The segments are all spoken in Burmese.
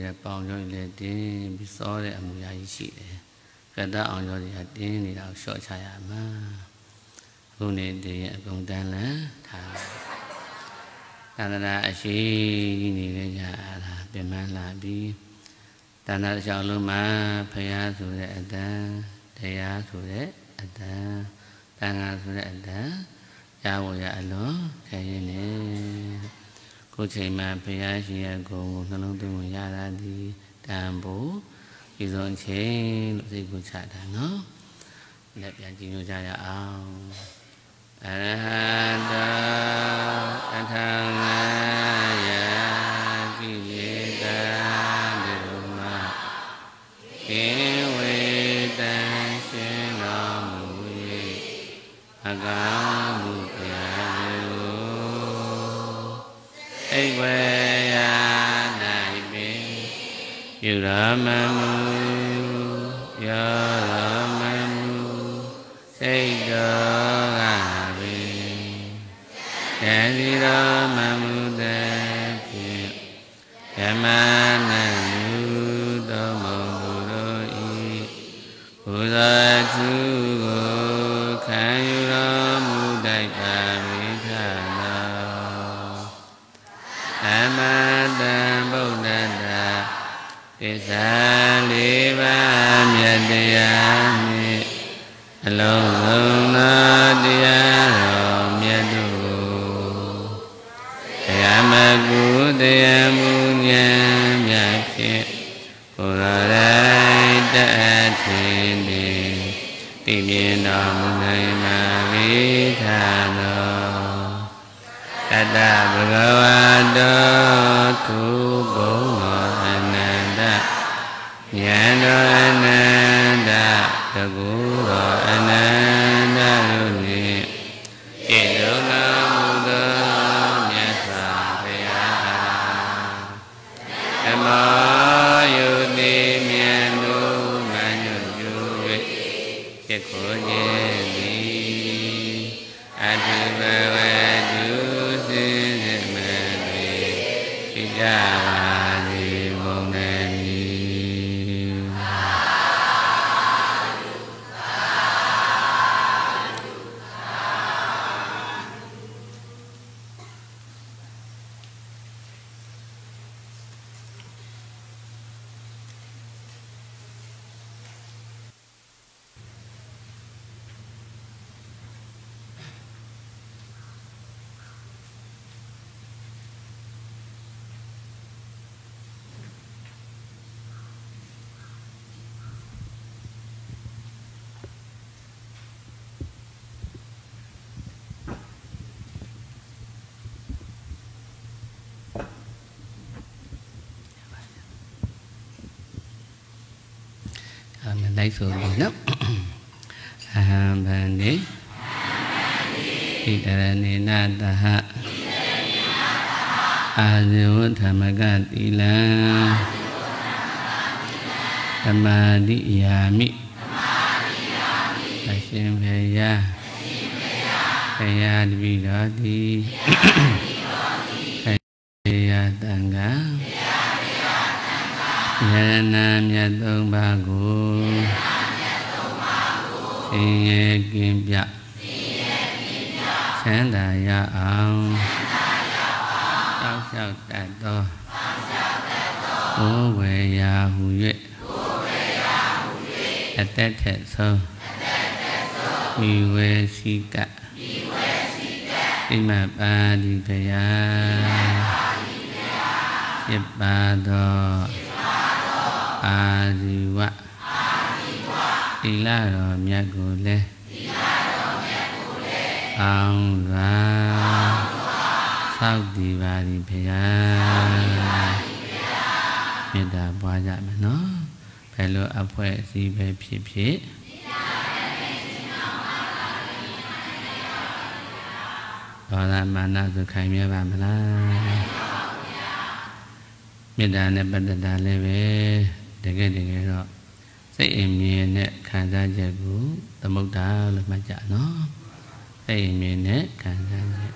ရဲ့ပေါင်ကြောတွေလည်းတင်းပြီးစောတဲ့အမူအရာကြီးရှိတယ်။ကတ္တအောင်ကြောတွေကတင်းနေတာကိုလျှော့ချရမှာ။ခုနေတည်းရဲ့အကုန်တန်းလန်းထား။တဏ္ဍာအရှိကြီးနေကြကြတာပြင်ပန်းလာပြီးတဏ္ဍာတစ်ချောင်းလုံးမှာဖရာဆိုတဲ့အတန်တရားဆိုတဲ့အတန်တန်ခါဆိုတဲ့အတန်ရဖို့ရအလွန်ခဲရင်နေ ကိုချိန်မှာဘုရားရှိရကုံကိုနှလုံးသွင်းဝင်ရတာဒီတန်ဖို့ဒီဆုံးချိန်လို့စိတ်ကိုချတာနော်လက်ပြန်ကြည့်လို့ကြရအောင်အရဟတအထာငါယကိလေသာဒုမကေဝေတံရှင်တော်မူ၏အကောင် အိဝေယ၌ပင်ယူရမမူယောရမမူစိတ်တော်ကပင်ယံဒီရောမမူတဲ့ဖြင့်ဓမ္မနံလူတော်မူတို့ဤဘုရားသူ သစ္စာလေးပါးမြတ်တရားနှင့်အလုံးစုံသောတရားတော်မြတ်တို့တရားမကုတရားမူဉာဏ်မြတ်ဖြင့်ဘုရားရိုက်တတ်ထင်သည်သိမြင်တော်မူနိုင်ပါ၏သာသောတတဗုဂဝတောသူ တော်အနန္တတကူတော်အနန္တတို့နှင့်ဣဒုနာမူသောမြတ်စွာဘုရားဓမ္မယုတိမြတ်တို့မညွတ်ပြု၍ဖြစ်ခေါ်ခြင်းသည်အတုဘဝတုစေမတွေဖြစ်ကြ လိုက်ဆိုပြီနော်အဟံဗန္တိဣတရဏေနတဟအာဇဝဓမ္မကတိလံဓမ္မာတိယာမိအရှင်ဖေယဖေယတပိတော်တိဖေယတံဃာယရဏမြတ်သုံး အတက်ထက်ဆုံးမိဝေစီကဣမပါတိတယာပြပါသောအာဇီဝသီလတော်မြတ်ကိုလည်းအောင်စွာသောက်တည်ပါသည်ဖေယမေတ္တာပွားကြမယ်နော် ဘယ်လိုအဖွဲ့အစည်းပဲဖြစ်ဖြစ်ဒေါသမာနဆိုခိုင်မြဲပါမလားမေတ္တာနဲ့ပတ္တတာလည်းပဲတကယ်တကယ်တော့စိတ်အမြင်နဲ့ခံစားချက်ကိုသမုဒ္ဒါလို့မှတ်ကြနော်စိတ်အမြင်နဲ့ခံစားချက်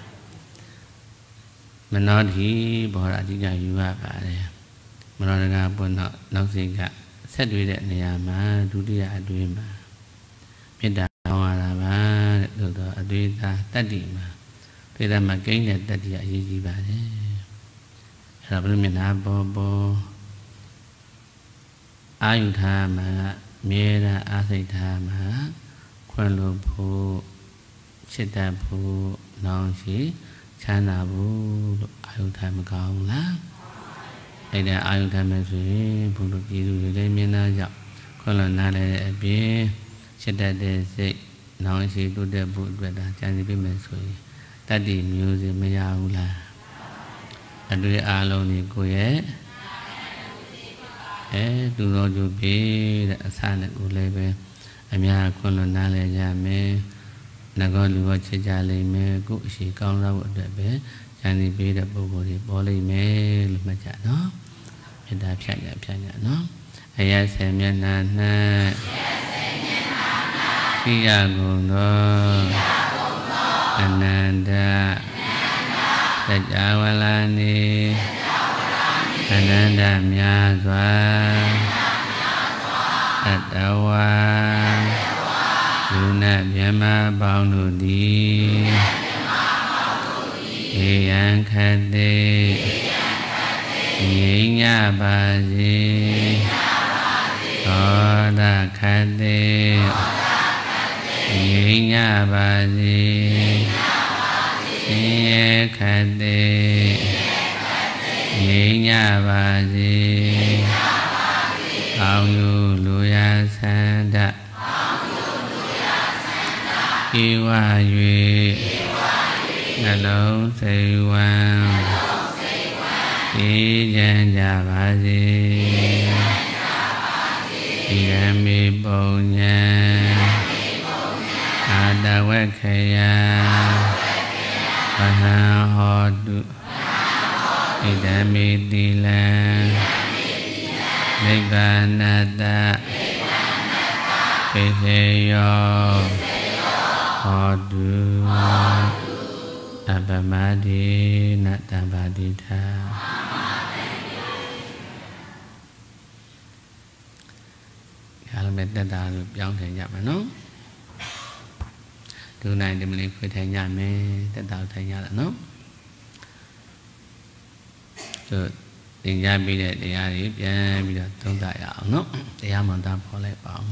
မနောတိဘောရအဓိကယူရပါတယ်မနောရကပွင့်တော့နောက်စိတ်က ဆက်တွေ့တဲ့နေရာမှာဒုတိယအတွင်းမှာမေတ္တာဟောရတာပါတဲ့သို့တော့အတွေ့အသားတတ္တိမှာဒေသမှာကိန်းတဲ့တတ္တိအရေးကြီးပါတယ်အဲ့ဒါဘုရားမျက်နှာပေါ်ပေါ်အာယုထားမှာမြဲတမ်းအာစိတ်ထားမှာခွင့်လို့ဖို့ချစ်တတ်ဖို့နောင်ရှိချမ်းသာဖို့လို့အာယုထားမကောင်းလား အဲ့ဒါအာယုထားမယ်ဆိုရင်ဘုလိုပြည်သူတွေလည်းမြင်သားကြောင့်ခွင့်လို့နားလည်းအပြင်ချစ်တတ်တဲ့စိတ်နောင်ရှိတိုးတက်ဖို့အတွက်ဒါကြံစီပေးမယ်ဆိုရင်တတ္တိမျိုးစီမရဘူးလားအတွေ့အလုံးဒီကိုရဲ့အဲသူတော်သူပြေတဲ့အစနဲ့ကိုလည်းပဲအများခွင့်လွန်နားလဲကြမယ်ငကောလူရောချစ်ကြလိမ့်မယ်ကိုအရှိကောင်းသောအတွက်ပဲဉာဏ်ဒီပေးတဲ့ပုဂ္ဂိုလ်တွေပေါ်လိမ့်မယ်လို့မှတ်ကြနော် မေတ္တာဖြတ်ကြဖြတ်ကြနော်အယဆေမျက်နှာ၌သိရကုန်သောအနန္တသကြဝဠာနေအနန္တမြတ်စွာတတဝါလူနဲ့မြမပေါင်းတို့သည်ေယံခတိ ငြိမ်းညပါစေသောဒခတိငြိမ်းညပါစေသင်ရဲ့ခတိငြိမ်းကြပါစေကောင်းယူလူရဆန္ဒဧဝ၍နှလုံးစိတ်ဝမ်း အေးချမ်းကြပါစေဒီရမေပုံညာအာတဝက္ခယဘဟံဟောတုဣဒံမေတိလံနိဗ္ဗာနတပိစေယောဟောတုအပမတိနတံပါတိသာ အားလုံးပဲတက်တာလို့ပြောင်းထိုင်ကြမှာနော်ဒုနိုင်ဒီမလေးခွေထိုင်ကြမယ်တက်တာထိုင်ကြတာနော်တို့သင်ကြားပြီးတဲ့တရားတွေပြန်ပြီးတော့သုံးသပ်ရအောင်နော်တရားမှန်တာဖော်လိုက်ပါအောင်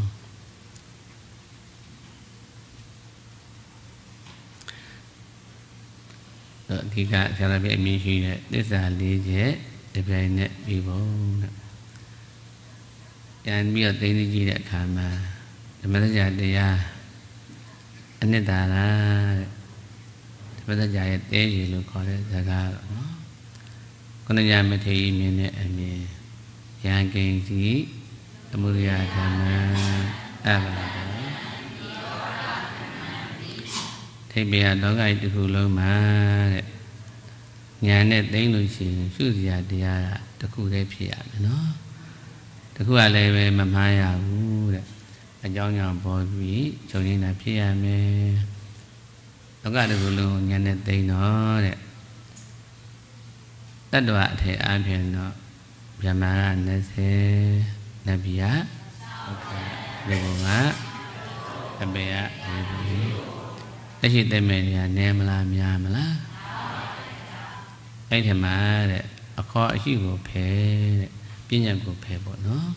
တော့အဓိကဆရာပြအမြင်ရှိတဲ့သစ္စာလေးချက်ဒီပြိုင်နဲ့ပြီးဖို့တဲ့ ပြန်ပြီးတော့သိသိကြည့်တဲ့အခါမှာဓမ္မစကြာတရားအနှစ်သာရတဲ့ဓမ္မစကြာရဲ့တဲကြီးလို့ခေါ်တဲ့ဇာတ်ကားတော့နော်ခဏညာမထေရမြင်တဲ့အမြင်ယံကိဉ္စီသမုဒယဓမ္မအဘလာထိပ်ပြလောကကြီးတစ်ခုလုံးမှာတဲ့ညာနဲ့သိမ့်လို့ရှိရင်ရှုစရာတရားကတစ်ခုတည်းဖြစ်ရမယ်နော် တစ်ခုကလည်းပဲမမှားရဘူးတဲ့အကြောင်းကြောင့်ပေါ်ပြီးချုပ်နေတာဖြစ်ရမယ်လောကတစ်ခုလုံးညာနဲ့သိမ့်တော့တဲ့တတ္တဝအထေအပြင်တော့ဗြဟ္မာက20နဗီယဟုတ်ကဲ့ဒီကောင်ကအပေယဒီလိုလက်ရှိသိမဲ့တွေကနည်းမလားများမလားအဲ့ဒီမှာတဲ့အခေါ်အရှိကိုဖယ်တဲ့ ပညာကိုဖယ်ပေါ့နော်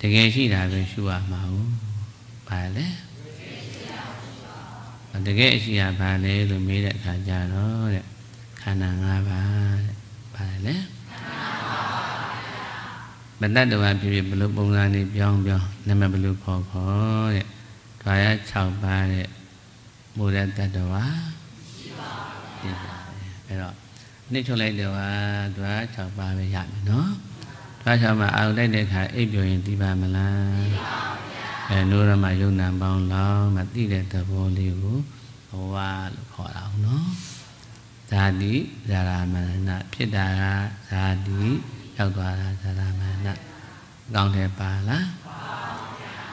တကယ်ရှိတာပဲရှုရမှာဟုတ်ပါလေတကယ်အရှိရပါလေလို့မေးတဲ့အခါကျတော့တဲ့ခန္ဓာ၅ပါးတဲ့ပါတယ်လေမတတ်တော်ဖြစ်ဖြစ်ဘလို့ပုံစံနေပြောင်းပြောင်းနာမည်ဘလို့ခေါ်ခေါ်တဲ့ဓာရ6ပါးတဲ့မူရတတ္တဝါရှိပါဘူးအဲ့တော့နှိမ့်ချုပ်လိုက်တော့ဓာရ6ပါးပဲရမယ်နော် ဓာရ6ပါးအာရုံလိုက်တဲ့အခါအိပ်ပျော်ရင်ဒီပါမလားသိပါဘူးအဲနိုးရမယုံနာပေါင်းလောင်းမသိတဲ့သဘောလေးကိုဘဝလို့ခေါ်တာအောင်နော်ဇာတိဇာရမဏဖြစ်တာကဇာတိရောက်သွားတာဇာရမဏကောင်းတယ်ပါလားပါပါ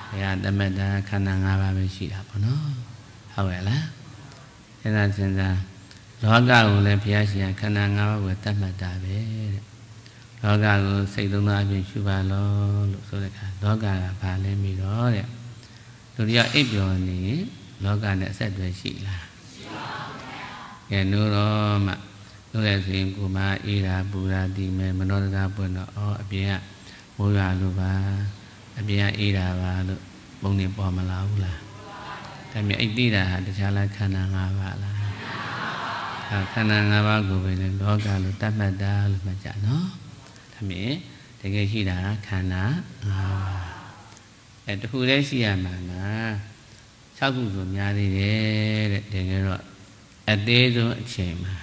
ဘုရားတမတ္တခန္ဓာ၅ပါးပဲရှိတာပေါ့နော်ဟုတ်ရဲ့လားစဉ်းစားစဉ်းစားလောကကိုလည်းဘုရားရှင်ခန္ဓာ၅ပါးကိုတတ်မှတ်တာပဲတဲ့ လောလောကကိုစိတ်သုံးသားအပြင်ရှုပါလို့လို့ဆိုတဲ့အခါလောကကဘာလဲမိတော့တဲ့လူတွေကအိပ်ပျော်နေလောကနဲ့အဆက်အသွယ်ရှိလားရှိပါဘူးဗျာကဲနိုးတော့မှနိုးတဲ့ဆိုရင်ကိုမအေးတာပူတာဒီမဲ့မနောတကားပွင့်တော့အော်အပြင်ကမိုးရွာလို့ပါအပြင်ကအေးတာပါလို့ပုံနေပေါ်မလာဘူးလားဒါမြဲအိပ်သိတာဟာတခြားလားခန္ဓာ၅ပါးလားခန္ဓာ၅ပါးကိုပဲလောကလို့တတ်မှတ်တာလို့မှတ်ကြနော် ဒါမြဲတကယ်ရှိတာခန္ဓာ၅ပါးအဲတခုတည်းရှိရမှာလား၆ခုဆိုများသေးတယ်တဲ့တကယ်တော့အသေးဆုံးအချိန်မှာ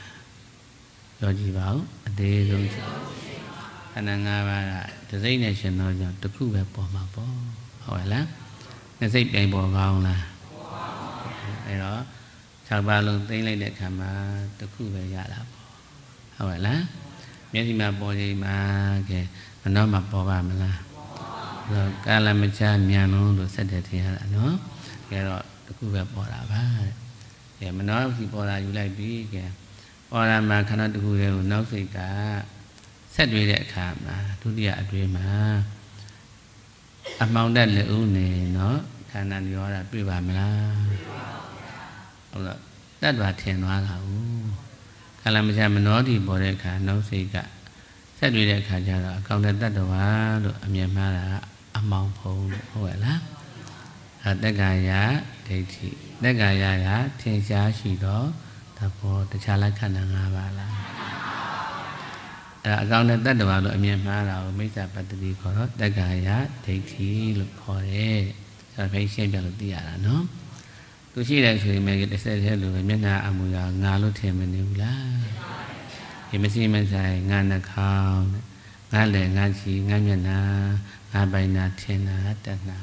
ပြောကြည့်ပါဦးအသေးဆုံးခန္ဓာ၅ပါးကတစိမ့်နဲ့ရှင်တော့ကြောင့်တခုပဲပေါ်မှာပေါ့ဟုတ်လားနှစ်စိတ်ပြိုင်ပေါ်ကောင်းလားအဲတော့၆ပါးလုံးသိမ့်လိုက်တဲ့အခါမှာတခုပဲရတာပေါ့ဟုတ်လား မျက်စိမှာပေါ်ချိန်မှာကဲမနှောမှာပေါ်ပါမလားဆိုကာလမချမြန်လုံးလို့ဆက်တဲ့ထင်ရတာနော်ကဲတော့တခုပဲပေါ်တာပါတဲ့ကဲမနှောစီပေါ်တာယူလိုက်ပြီကဲပေါ်လာမှာခန္ဓာတခုတည်းကိုနောက်စိတ်ကဆက်တွေ့တဲ့အခါမှာဒုတိယအတွေ့မှာအမောင်တက်လက်ဦးနေနော်ခန္ဓာညောတာတွေ့ပါမလားဟုတ်လားတတ်တာထင်သွားတာဦးခ န္ဓာမချမနောတိပေါ်တဲ့အခါနောက်စိတ်ကဆက်တွေ့တဲ့အခါကျတော့အကောင်တဲ့တတ်တော်ဟာလို့အမြင်မှားတာအမောင်ဖုံးလို့ဟုတ်ရဲ့လားအဲတက္ကာယဒိဋ္ဌိတက္ကာယကထင်ရှားရှိတော့သဘောတခြားလိုက်ခန္ဓာ၅ပါးလားအဲအကောင်တဲ့တတ်တော်လို့အမြင်မှားတာကိုမိစ္ဆာပတ္တိခေါ်တော့တက္ကာယဒိဋ္ဌိလို့ခေါ်တယ်ဆိုတော့ဖိရှင်းပြလို့သိရတာနော် သူရှိတယ်ဆိုရင်လည်းတစ်ဆက်တည်းလိုပဲမျက်နှာအမူအရာငါလို့ထင်မနေဘူးလားဒီမရှိမဆိုင်ငါနှာခေါင်းငါလည်းငါချီငါမျက်နှာငါပိုင်နာထင်တာတဏှာ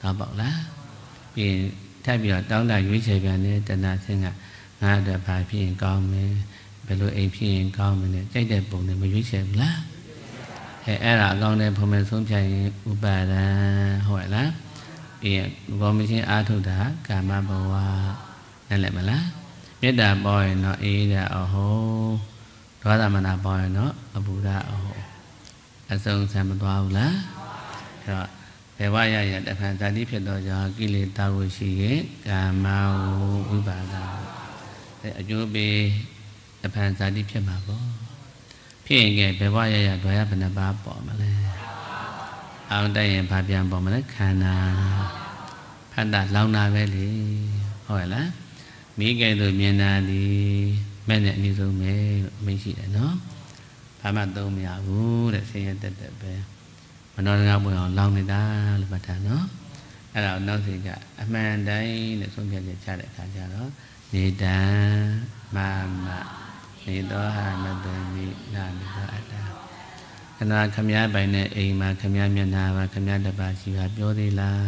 တော့ပေါ့လားပြီးထပ်ပြီးတော့တောင်းတရွေးချယ်ပြန်တဲ့တဏှာဆင်းကငါအတွက်ဘာဖြစ်ရင်ကောင်းမယ်ဘယ်လိုအိမ်ဖြစ်ရင်ကောင်းမယ်လဲကြိုက်တဲ့ပုံနဲ့မရွေးချယ်ဘူးလားအဲအဲ့ဒါအကောင်းတဲ့ဖုံမဲ့ဆုံးဖြတ်ရင်ဥပါဒံဟုတ်လား ပြီးဘောမချင်းအာထုတာကာမဘဝနဲ့လည်းမလားမေတ္တာပေါ်ရင်တော့အေးရအဟောဒေါသမနာပေါ်ရင်တော့အပူရအဟောအစုံဆံမသွားဘူးလားအဲ့တော့ဘယ်ဝရရတဖန်ဇာတိဖြစ်တော့ကြောင့်ကိလေသာကိုရှိရဲ့ကာမဝိပါဒအကျိုးပေးတဖန်ဇာတိဖြစ်မှာပေါ့ဖြစ်ရင်ကဘယ်ဝရရဒွါရဘယ်နှပါပေါ်မလဲ အောင်တိုက်ရင်ဘာပြန်ပေါ်မလဲခန္ဓာဖတ်တာလောင်တာပဲလေဟုတ်ရဲ့လားမိကဲ့သို့မြင်တာဒီမဲ့နဲ့အနည်းဆုံးပဲလို့အမိန့်ရှိတယ်နော်ဘာမှသုံးမရဘူးတဲ့ဆင်းရဲတက်တက်ပဲမနောတကားပွင့်အောင်လောင်းနေတာလို့မှတ်တာနော်အဲ့ဒါနောက်စီကအမှန်တိုင်းနဲ့ဆုံးဖြတ်ချက်ချတဲ့အခါကျတော့နေတံမမနေသောဟာမတံမိနာမိသောအတ္တ ခဏခမည်းပိုင်တဲ့အိမ်မှာခမည်းမျက်နာပါခမည်းတပါရှိပါပြောသေးလား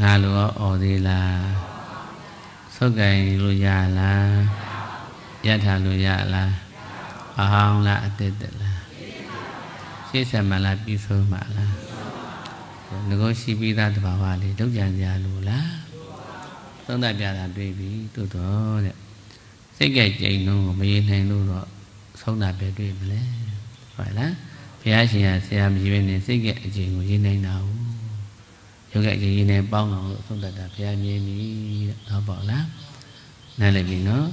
ငါလိုရောអော်သေးလားဆုတ်ကင်လို့ရလားရထားလို့ရလားအဟောင်းလားအသက်တက်လားရှေ့ဆက်မလားပြီးဆုံးမလားငကိုရှိပြီးသားတဘာဝလေးဒုက္ကြံစရာလို့လားသုံးသပ်ပြတာတွေ့ပြီသို့တော့တဲ့စိတ်ကကြိမ်လုံးကိုမရေနိုင်လို့တော့ဆုံးတာပဲတွေ့မလဲ ဟုတ်လားဘုရားရှင်ကဆရာမကြီးပဲနေစိတ်ကအကျင့်ကိုရေနိုင်တာဟုတ်ယောဂကြီးကြီးနဲ့ပေါင်းအောင်လို့သုံးတတ်တာဘုရားမြင်ပြီတဲ့ဟောပေါ့လားနားလည်ပြီနော်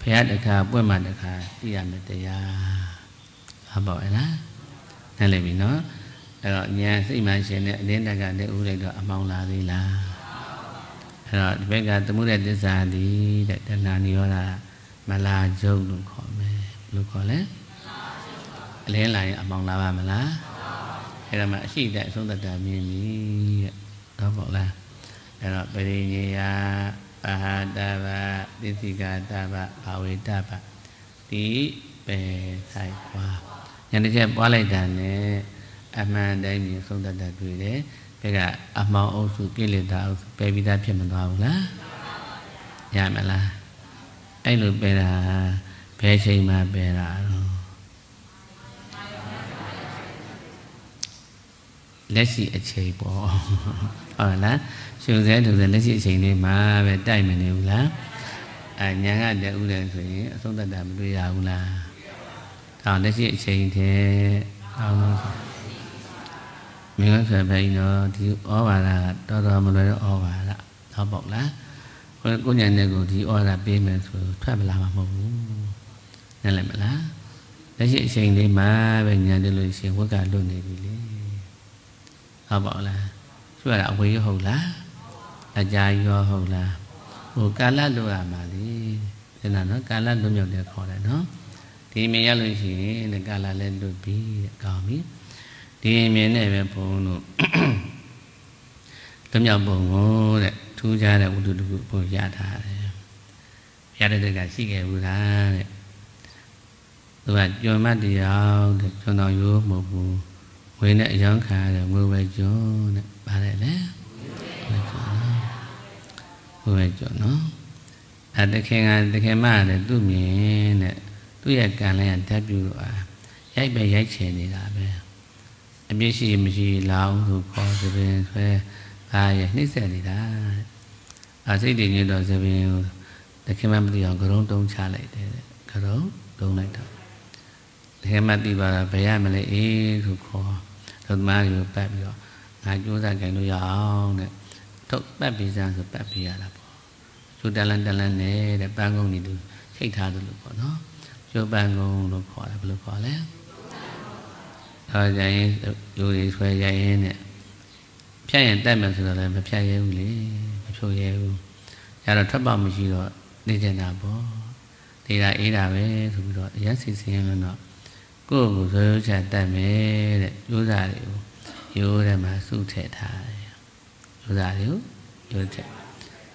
ဘုရားတခါပွင့်မှတခါသိရမယ်တရားဟောပေါ့လားနားလည်ပြီနော်အဲ့တော့ဉာဏ်စိတ်မှရှင်တဲ့အလင်းတက်ကတည်းဥလိုက်တော့အမောင်းလာသေးလားအဲ့တော့ဒီဘက်ကသမှုတဲ့သစ္စာဒီတဲ့တဏှာနိရောဓမလာကျုပ်လို့ခေါ်မယ်လို့ခေါ်လဲ အလင်းလာရင်အမောင်းလာပါမလားအဲ့ဒါမှအရှိတဲ့အဆုံးသတ္တမြင်ပြီတဲ့တော့ပေါ့လားအဲ့တော့ပရိညေယပါဟတဗသစ္စိကတဗဘာဝေတဗဒီပဲဆိုင်ပွားညနေချက်ပွားလိုက်တာနဲ့အမှန်တိုင်းမြင်ဆုံးတတ်တာတွေ့တယ်ဘယ်ကအမောင်အုပ်စုကိလေသာအုပ်စုပယ်ပြီးသားဖြစ်မသွားဘူးလားရမလားအဲ့လိုပယ်တာဘယ်ချိန်မှပယ်တာတော့ လက်ရှိအချိန်ပေါ့ဟုတ်လားရှင်စဲသူစဲလက်ရှိအချိန်လေးမှာပဲတိုက်မနေဘူးလားအညာကတည်းဥတယ်ဆိုရင်အဆုံးသတ်တာမတွေ့ရဘူးလားဒါလက်ရှိအချိန်တည်းအောင်းလို့မင်းကဆိုပဲနော်ဒီဩဝါဒတော်တော်မလွယ်တော့ဩဝါဒတော့ပေါ့လားကိုကိုညာနဲ့ကိုဒီဩဝါဒပေးမယ်ဆိုထွက်မလာမှာမဟုတ်ဘူးနားလည်မလားလက်ရှိအချိန်လေးမှာပဲညာတယ်လို့ရှင်ဝက်ကလွတ်နေပြီလေ ဟုတ်ပါလားသူကလည်းအဝေးဟုတ်လားအကြာရောဟုတ်လားဟိုကာလလွတ်ရမှာလေဒီလားနော်ကာလလွတ်မြောက်တယ်ခေါ်တယ်နော်ဒီမြင်ရလို့ရှိရင်ဒီကာလလည်းလွတ်ပြီတဲ့ကောင်းပြီဒီမြင်နဲ့ပဲဘုံတို့လွတ်မြောက်ပုံကိုတဲ့ထူးခြားတဲ့ဝတ္ထုတစ်ခုဘုံရထားတယ်ရတဲ့တက်ကရှိခဲ့ဘူးလားတဲ့သူကကြုံမတရားတဲ့ကျွန်တော်ရိုးမဟုတ်ဘူး ဝင်းနဲ့အယောင်ခံရတဲ့ငွေဝဲကျွန်းတဲ့ပါတယ်လေဝဲကျွန်းနော်ဝဲကျွန်းနော်အဲတခင်ကတခင်မတဲ့သူ့မြင်တဲ့သူ့ရဲ့ကံလည်းဓာတ်ပြုလို့အာရိုက်ပဲရိုက်ချင်နေတာပဲအပြစ်ရှိမရှိလောင်းဆိုခေါ်သပင်ဆွဲအားရနှိမ့်ဆက်နေတာအာစိတ်တည်ညွတ်တော့သပင်ကိုတခင်မမသိအောင်ကရုံးတုံးချလိုက်တယ်ကရုံးတုံးလိုက်တော့တခင်မသိပါလားဘယ်ရမလဲအေးဆိုခေါ် တို့သမားတွေကိုပတ်ပြီးတော့ငါကြိုးစားကြင်လို့ရအောင်တဲ့ထုတ်ပတ်ပြီးစမ်းဆိုပတ်ပြီးရတာပေါ့ကျိုးတလန်းတလန်းနဲ့တဲ့ပန်းကုန်းနေသူထိတ်ထားတယ်လို့ပေါ့နော်ကျိုးပန်းကုန်းလို့ခေါ်တယ်ဘယ်လိုခေါ်လဲအဲကြရင်ယူတွေဆွဲရရင်နဲ့ဖြတ်ရင်တက်မယ်ဆိုတော့လည်းမဖြတ်ရဲဘူးလေမဖြိုရဲဘူးရတော့ထွက်ပေါက်မရှိတော့နေကြတာပေါ့နေတာအေးတာပဲဆိုပြီးတော့အရက်စီစီရင်လို့တော့ ကိုယ့်ကိုယ်ဆိုရချတက်မယ်တဲ့ကျိုးစားတွေကိုရိုးထဲမှာစုထည့်ထားတယ်ကျိုးစားတွေကိုရိုးထည့်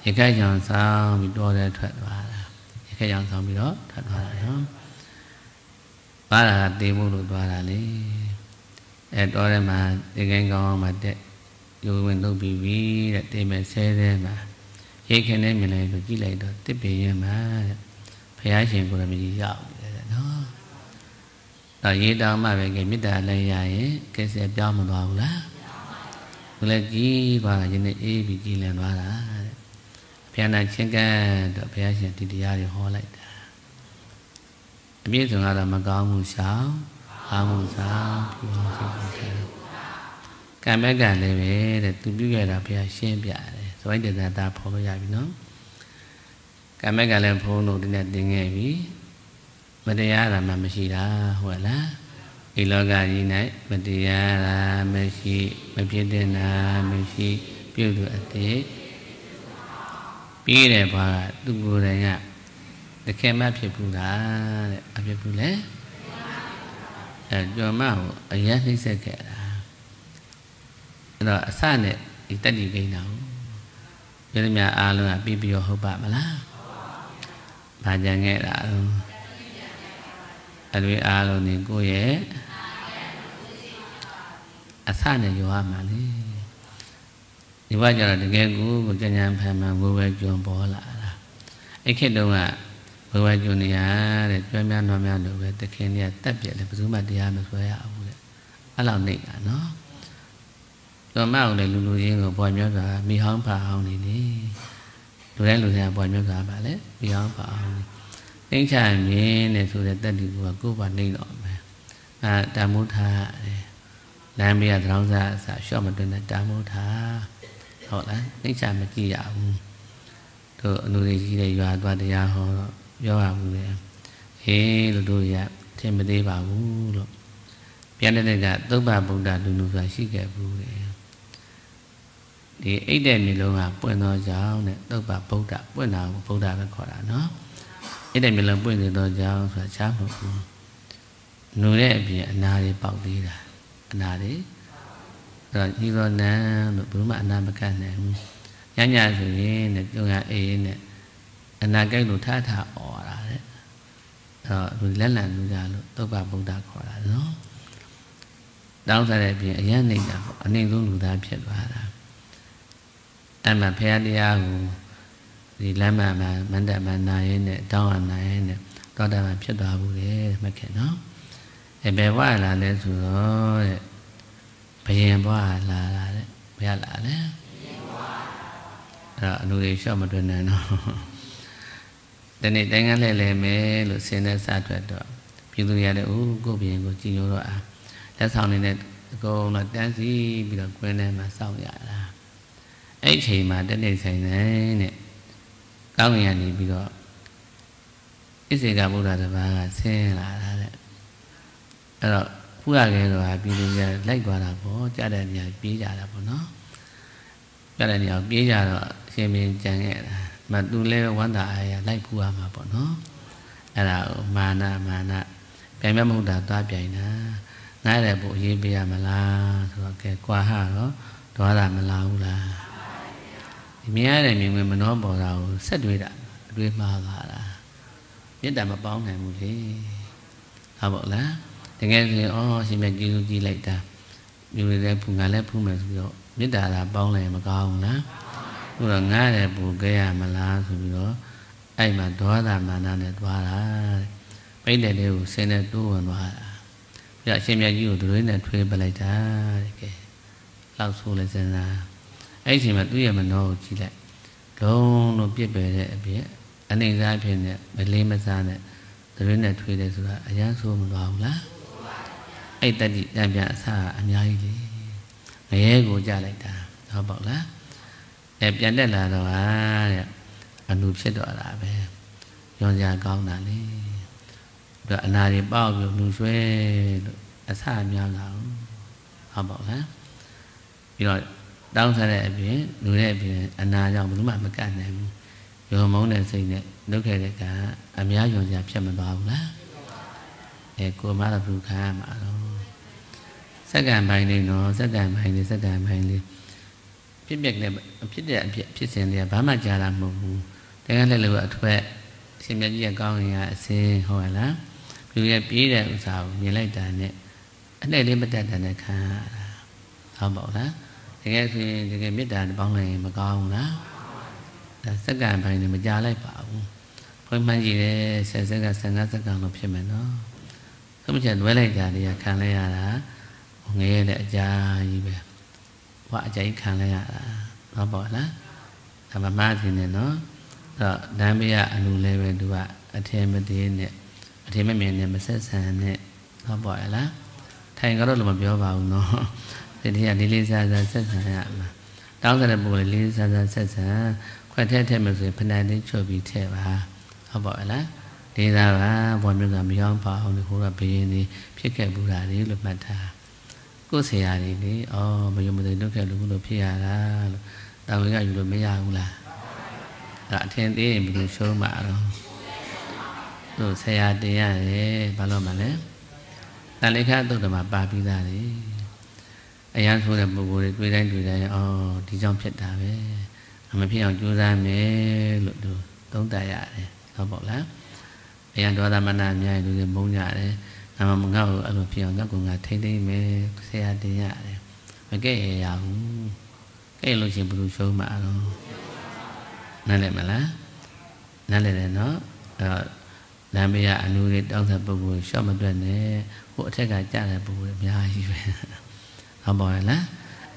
ရခိုင်ကြောင်ဆောင်ပြီးတော့တဲ့ထွက်သွားတာရခိုင်ကြောင်ဆောင်ပြီးတော့ထွက်သွားတာနော်ပါလာတေဖို့လို့သွားတာလေအဲတော့ထဲမှာဒီကိန်းကောင်းမှာတက်ယူဝင်လုပ်ပြီးပြီတဲ့တေမဲ့ဆဲထဲမှာရိတ်ခင်နဲ့မြင်လိုက်လို့ကြည့်လိုက်တော့တစ်ပင်ရင်မှာတဲ့ဘုရားရှင်ကိုယ်တော်မြည်ရောက်နေတယ်နော် တော့ရေးတောင်းမှပဲကမေတ္တာလည်းရရင်ကဲဆဲပြောင်းမသွားဘူးလားဘုလည်းကြီးပါယနေ့အေးပြီးကြည်လင်သွားတာတဲ့ဘုရားနာချင်းကန်းတော့ဘုရားရှင်ဒီတရားတွေဟောလိုက်တာအပြည့်စုံကတော့မကောင်းမှုရှောင်အာမှုဆောင်ပြုအောင်စိတ်ကြတယ်ကံမဲ့ကံလည်းပဲတဲ့သူပြုခဲ့တာဘုရားရှင်းပြတယ်ဇဝိတ္တတတာဖော်လို့ရပြီနော်ကံမဲ့ကံလည်းဘုန်းတို့ဒီနဲ့တင်ခဲ့ပြီ မတရားတာမှမရှိတာဟုတ်လားဒီလောကကြီး၌မတရားတာမရှိမဖြစ်တဲ့နာမရှိပြုလို့အသေးပြီးတယ်ဘာကသူကိုယ်တိုင်ကတခင်မဖြစ်ဘူးလားတဲ့အဖြစ်ဘူးလေအဲကြော်မကိုအရင်နှိမ့်ဆက်ခဲ့တာအဲ့တော့အစနဲ့ဒီတက်တီကိန်းတာကိုပြည်သူများအားလုံးကပြီးပြီးဟုတ်ပါမလားဘာကြံခဲ့တာ အတွေအားလုံးနေကိုယ့်ရဲ့အစနဲ့ရောရမှာလေဒီဘက်ကျတော့တကယ်ကိုကိုကြံကြံဖန်မှန်ဝဲဝဲကျွံပေါ်လာတာအဲ့ခေတ်တုန်းကဝဲဝဲကျွံနေရတဲ့ကျွမ်းများနွားများလို့ပဲတခင်တွေကတက်ပြက်လေဘယ်သူမှတရားမဆွဲရဘူးတဲ့အဲ့လောက်နေတာနော်တော်မအောင်လေလူလူချင်းကိုပွားများစွာမိဟောင်းဖာအောင်နေနေလူတိုင်းလူတိုင်းပွားများစွာပါလေမိဟောင်းဖာအောင်နေ နှိမ့်ချမြင်နေဆိုတဲ့တက်တီကကိုယ်ပါနှိမ့်တော့မယ်အဲတမုထားတယ်လမ်းဘေးကသရောင်းစားအစာရှော့မတွင်တဲ့တမုထားဟုတ်လားနှိမ့်ချမကြည့်ရဘူးတို့အလူတွေကြီးတဲ့ရွာသွားတရားဟောတော့ပြောရဘူးလေအေးလို့တို့ရထင်မသေးပါဘူးလို့ပြန်တဲ့ကသုဗ္ဗဗုဒ္ဓလူလူဆိုတာရှိခဲ့ဘူးလေဒီအိတ်တဲ့မျိုးလုံးကပွင့်သောကြောင့်တဲ့သုဗ္ဗဗုဒ္ဓပွင့်တာကိုဗုဒ္ဓပဲခေါ်တာနော် အိတ်တဲ့မျိုးလုံးပွင့်နေသောကြောင့်ဆိုတာချားမဟုတ်ဘူးနူတဲ့အပြင်အနာတွေပေါက်သေးတာအနာတွေအဲ့တော့ဤသောနံလို့ဘယ်မှအနာမကတ်နိုင်ဘူးညညဆိုရင်တဲ့ကျုံရအေးနဲ့အနာကိတ်လို့ထထអော်တာတဲ့အဲ့တော့လက်လံလူကြလို့သုဗ္ဗဗုဒ္ဓခေါ်တာနော်တောင်းစားတဲ့အပြင်အယံနေတာပေါ့အနှိမ့်ဆုံးလူသားဖြစ်သွားတာအဲ့မှာဖရာတရားကို ဒီလမ်းမှာမန္တမနာရဲနဲ့တောင်းအနာရဲနဲ့တောတာမှာဖြစ်သွားဘူးလေမှတ်ခဲ့နော်အဲဘယ်ဘဝလာလဲဆိုတော့တဲ့ဘယင်ဘဝလာလာတဲ့ဘယ်လာလဲအဲ့တော့အလူတွေရှော့မတွင်နိုင်တော့ဒီနေ့တိုင်းကလဲလဲမယ်လို့ဆင်းတဲ့စထွက်တော့ဘပြည်သူရတဲ့ဦးကိုဘရင်ကိုကြည်ညိုတော့အာလက်ဆောင်နေတဲ့အကုန်တော့တန်းစီပြီးတော့ကွင်းထဲမှာစောင့်ရတာအဲ့ဒီချိန်မှာတက်နေဆိုင်နေတဲ့ ကောင်းကင်ကနေပြီးတော့ဣစေကဗုဒ္ဓတပါးကဆင်းလာတာတဲ့အဲ့တော့ဖူးရခဲတော့ဟာပြည်သူရလိုက်သွားတာပေါ့ကြားတဲ့နေရာပြေးကြတာပေါ့နော်ကြားတဲ့နေရာပြေးကြတော့အရှင်မင်းကြံခဲ့တာမသူလဲဝန္တာအားရလိုက်ဖူးရမှာပေါ့နော်အဲ့ဒါမာနမာနပြိုင်မမဟုတ်တာသွားပြိုင်တာငါရတဲ့ပို့ရေးပေးရမလားဆိုတော့ကဲကွာဟတော့တွားတာမလားဘူးလားဒီ မြင်ရတဲ့မြင်ဝင်မနှောပေါ်တာကိုဆက်တွေးတာတွေးမှားပါလားမေတ္တာမပေါင်းနိုင်ဘူးလေဟုတ်ပါလားတကယ်ဆိုရင်အော်ရှင်မြတ်ကျေးဇူးကြီးလိုက်တာမြူရတဲ့ဖူငါလည်းဖူးမယ်ဆိုပြီးတော့မေတ္တာသာပေါင်းလိုက်မကောင်းဘူးလားဘုရားငါရတဲ့ပူခဲ့ရမလားဆိုပြီးတော့အဲ့မှာဒေါသမာနနဲ့သွားတာပိတ်တယ်လေးကိုဆင်းနဲ့တိုးဝင်သွားတာပြအရှင်မြတ်ကြီးကိုတွေးနဲ့ထွေးပလိုက်တာတဲ့ကဲလောက်ဆိုးလဲစဉ်းစား အဲ့ဒီအချိန်မှာသူ့ရဲ့မနှောကိုကြည့်လိုက်လုံးလုံးပြစ်ပယ်တဲ့အပြင်အနေစားဖြစ်နေမလေးမစားနဲ့တွေးနဲ့ထွေးတယ်ဆိုတာအရန်ဆိုးမသွားဘူးလားအဲ့တတိတံပြန်အစအများကြီးလေငရဲကိုကြလိုက်တာဟုတ်ပေါ့လားအဲပြန်တက်လာတော့ဟာတဲ့အနုဖြစ်တော့တာပဲညွန်ကြကောင်းတာလေပြီးအနာတွေပေါက်ပြီးလူရွှဲလို့အဆအများလာအောင်ဟုတ်ပေါ့လားပြီးတော့ တောင်းစားတဲ့အပြင်လူတဲ့အပြင်အနာကြောင့်ဘယ်သူမှမကတ်နိုင်ဘူးယုံမုန်းတဲ့စိတ်နဲ့လုပ်ခဲ့တဲ့ကအများယုံကြဖြစ်မသွားဘူးလားအဲကိုမတော့ဘူးခံရမှာတော့စက္ကန့်ပိုင်းလေးနော်စက္ကန့်ပိုင်းလေးစက္ကန့်ပိုင်းလေးဖြစ်ပြက်နဲ့ဖြစ်တဲ့အဖြစ်ဖြစ်စဉ်တွေကဘာမှကြားတာမဟုတ်ဘူးတကယ်လည်းလို့အထွတ်ရှင်မြတ်ကြီးကကောင်းရင်အစင်းဟုတ်ရလားလူရဲ့ပြေးတဲ့ဥစ္စာကိုမြင်လိုက်တာနဲ့အနဲ့လေးမတက်တဲ့နဲ့ခံရတာဟုတ်ပါ့လား တကယ်ဆိုရင်တကယ်မေတ္တာပေါင်းလိုက်ရင်မကောင်းဘူးလားဒါစက္ကန့်ပိုင်းနဲ့မကြားလိုက်ပါဘူးဖွင့်မှန်းကြည့်တယ်ဆက်စက်က15စက္ကန့်လို့ဖြစ်မယ်နော်သမချက်လွဲလိုက်တာတွေကခံလိုက်ရတာငရဲနဲ့အကြာကြီးပဲဟောအကြာကြီးခံလိုက်ရတာဟုတ်ပါ့လားဒါမှမဟုတ်နေနော်အဲ့တော့ဓမ္မရအလူလည်းပဲသူကအထင်မသေးနဲ့အထင်မမြင်နဲ့မဆက်ဆံနဲ့ဟုတ်ပါရဲ့လားထိုင်ကတော့လည်းမပြောပါဘူးနော် ဒီနေ့ကလေးလေးစားစားဆက်ဆံရမှာတောင်းတဲ့ပုံလေးလေးစားစားဆက်ဆံခွက်ထဲထည့်မယ်ဆိုရင်ဖဏလေးချုပ်ပြီးထည့်ပါဟုတ်ပါရဲ့လားဒေသာပါဘောမျိုးကမယောင်းပါအောင်ဒီဟိုကဘယင်းလေးဖြစ်ခဲ့ဘူးတာလေလို့မှတ်ထားကိုယ်ဆရာကြီးလေဩမယုံမသိလုပ်ခဲ့လို့လို့ဖြစ်ရတာလို့တာဝန်ကယူလို့မရဘူးလားအဲ့အထင်သေးရင်ဘယ်လိုရှုံးမှာတော့တို့ဆရာတင်ရတယ်ဘာလို့မလဲတန်လေခသုတ်တမှာပါပြီးသားလေ အရန်ဆိုတဲ့ပုဂ္ဂိုလ်တွေတွေ့တိုင်းတွေ့တိုင်းအော်ဒီကြောင့်ဖြစ်တာပဲအမဖြစ်အောင်ကြိုးစားမယ်လို့သူသုံးသပ်ရတယ်ဟုတ်ပေါ့လားအရန်ဒေါသမနာအများကြီးလူတွေမုန်းကြတယ်အမမငါ့ကိုအဲ့လိုဖြစ်အောင်ငါ့ကိုငါထိမ့်သိမ့်မယ်ဆရာတင်ရတယ်မကဲ့ရဘူးကဲ့လို့ရှိရင်ဘယ်လိုရှုံးမှာတော့နားလည်မလားနားလည်တယ်နော်အဲ့လမ်းမရအနူတွေတောင်းတဲ့ပုဂ္ဂိုလ်ရှော့မတွက်နဲ့ဟိုအထက်ကကြားတဲ့ပုဂ္ဂိုလ်အများကြီးပဲ ဟုတ်ပါရဲ့လား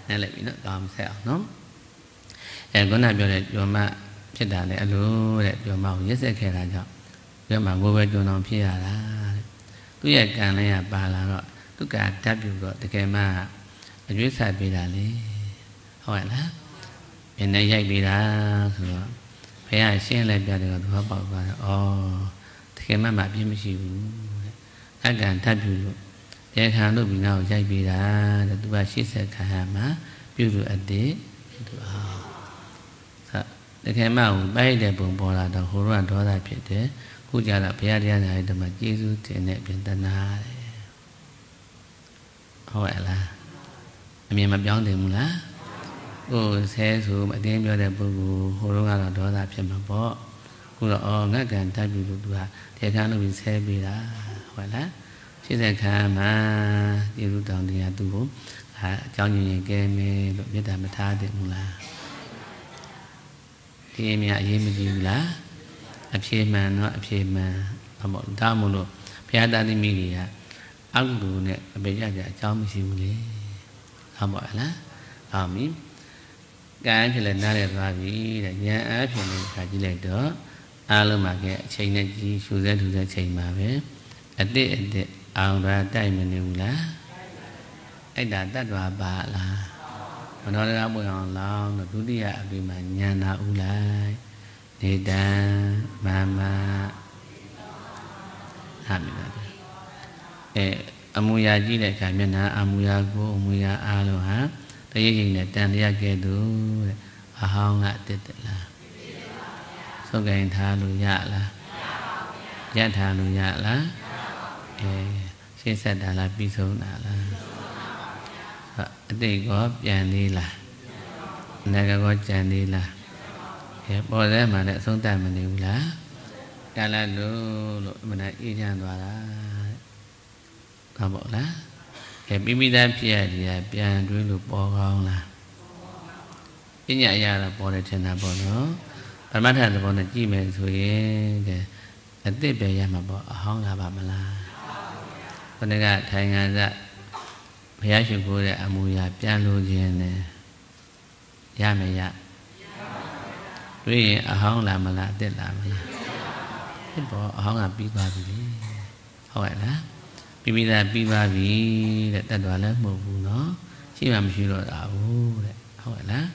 နားလည်ပြီနော်တောင်းဆက်အောင်နော်အဲခုနပြောတဲ့ကျော်မဖြစ်တာလေအလိုတဲ့ကျော်မကိုရက်ဆက်ခဲ့တာကြောင့်ကျော်မကိုပဲကျော်အောင်ဖြစ်ရတာတဲ့သူ့ရဲ့ကံလေးကပါလာတော့သူကဓာတ်ပြုတော့တကယ်မှအကျွေးဆက်ပေးတာလေဟုတ်ရဲ့လားမျက်နှာရိုက်ပေးတာဆိုတော့ဘုရားရှင်းလိုက်ပြတယ်တော့သူကပေါက်သွားတယ်ဩတကယ်မှမအပြစ်မရှိဘူးတဲ့အကံထပ်ပြုလို့ တေခံလို့ပြီးငါ့ကိုရိုက်ပေးတာတဲ့သူကရှေ့ဆက်ခံရမှာပြုလို့အတည်သူအောင်သာတကယ်မှဟိုပိုက်တဲ့ပုံပေါ်လာတော့ဟိုတော့ဒေါသဖြစ်တယ်ခုကြတာဘုရားတရားနာတဲ့မှာကျေးဇူးတင်တဲ့အပြင်တနာတယ်ဟုတ်ရဲ့လားအမြင်မပြောင်းတင်ဘူးလားဟိုဆဲဆိုအတင်းပြောတဲ့ပုဂ္ဂိုလ်ဟိုတော့ကတော့ဒေါသဖြစ်မှာပေါ့ခုတော့အော်ငတ်ကန်တတ်ပြီလို့သူကတရားခံလို့ပြီးဆဲပေးတာဟုတ်လား ရှင်းတဲ့ခံမှာကျေလူတောင်တရားသူ့ကိုအဲအကြောင်းညင်ရင်ကဲမယ်လို့မေတ္တာမထားတယ်မူလားဒီအမြအရေးမကြီးဘူးလားအဖြေမှန်တော့အဖြေမှန်ဘာမို့ဒါမို့လို့ဘုရားတာတိမိတွေကအကုသိုလ်နဲ့အပေကြကြအကြောင်းမရှိဘူးလေဟုတ်ပါလားဟုတ်ပြီကံဖြစ်လဲနားရသွားပြီတဲ့ဉာဏ်အားဖြင့်လည်းခါကြည့်လိုက်တော့အားလုံးမှာကဲအချိန်နဲ့ကြီးရှူစဲထူစဲချိန်မှာပဲအအတိအတိ အောင်ရတိုက်မနေဘူးလားအဲ့ဒါတတ္တဝါပါလားမနောရကပွင့်အောင်လောင်းတော့ဒုတိယအပြီးမှာဉာဏ်သာဥလိုက်နေတံမမဟာမိပါအဲအမူအရာကြည့်တဲ့အခါမျက်နှာအမူအရာကိုအမူအရာအားလုံးဟာတရိပ်ရိပ်နဲ့တန်တရားကဲ့သို့တဲ့အဟောင်းကအတစ်တလားသုတ်ကင်ထားလို့ရလားရထားလို့ရလားအဲ ရှင်းဆက်တာလားပြီးဆုံးတာလားအတိတ်ကောပြန်သေးလားငါကောကြံသေးလားအဲပေါ်တဲ့မှာလည်းအဆုံးတတ်မနေဘူးလားကာလလို့လို့အမှန်အေးချမ်းသွားတာဟုတ်ပါလားကဲမိမိသားဖြစ်ရည်ပြန်တွေးလို့ပေါ်ကောင်းလားပညာရတာပေါ်တယ်ထင်တာပေါ့နော်ပရမတ္ထသဘောနဲ့ကြည့်မယ်ဆိုရင်ကအစ်စ်ပဲရမှာပေါ့အဟောင်းလာပါမလား ခொနကထိုင်ငံစဘုရားရှိခိုးတဲ့အမူအရာပြန်လို့ခြင်းနဲ့ရမယ်ရတွေးရင်အဟောင်းလာမလားအစ်စ်လာမလားဖြစ်ပေါ်အဟောင်းကပြီးသွားပြီလေဟုတ်ရဲ့လားပြီးပြီးသားပြီးပါပြီတဲ့တတ်တော်လည်းမဟုတ်ဘူးเนาะရှိမှမရှိတော့တာဘူးတဲ့ဟုတ်ရဲ့လား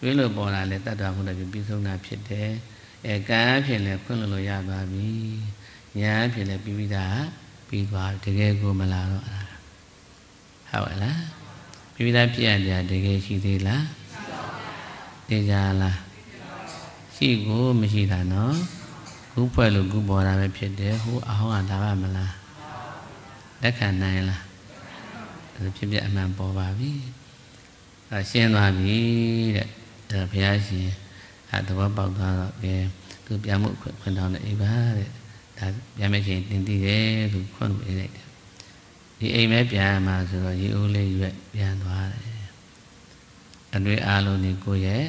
တွေးလို့ပေါ်လာလဲတတ်တော်ဟုတ်တယ်ပြီးဆုံးတာဖြစ်တယ်အဲကံအဖြစ်လဲခွင့်လို့လို့ရပါပြီညာအဖြစ်လဲပြီးပြီးသား ပြီးသွားတကယ်ကိုမလာတော့ဟုတ်လားပြီးသားပြည့်ရတရားတကယ်ရှိသေးလားသိကြလားရှိကိုမရှိတာနော်ခုဖွဲ့လို့ခုပေါ်တာပဲဖြစ်တယ်ဟိုအဟောင်းကဒါပါမလားလက်ခံနိုင်လားအဲ့ဖြစ်ပြအမှန်ပေါ်ပါပြီအဲရှင်းသွားပြီတဲ့အဲဘုရားရှင်အဲသဘောပေါက်သွားတော့ကဲသူပြမှုခွင့်ခွင့်တောင်းတဲ့အိပါတဲ့ ဒါပြန်မဲ့ချိန်တင်တည်တယ်လို့ခွန့်လို့ပေးလိုက်တယ်ဒီအိမ်မဲပြန်မှာဆိုတော့ရေအိုးလေးရွက်ပြန်သွားတယ်အတွေ့အလုံးတွေကိုရဲ့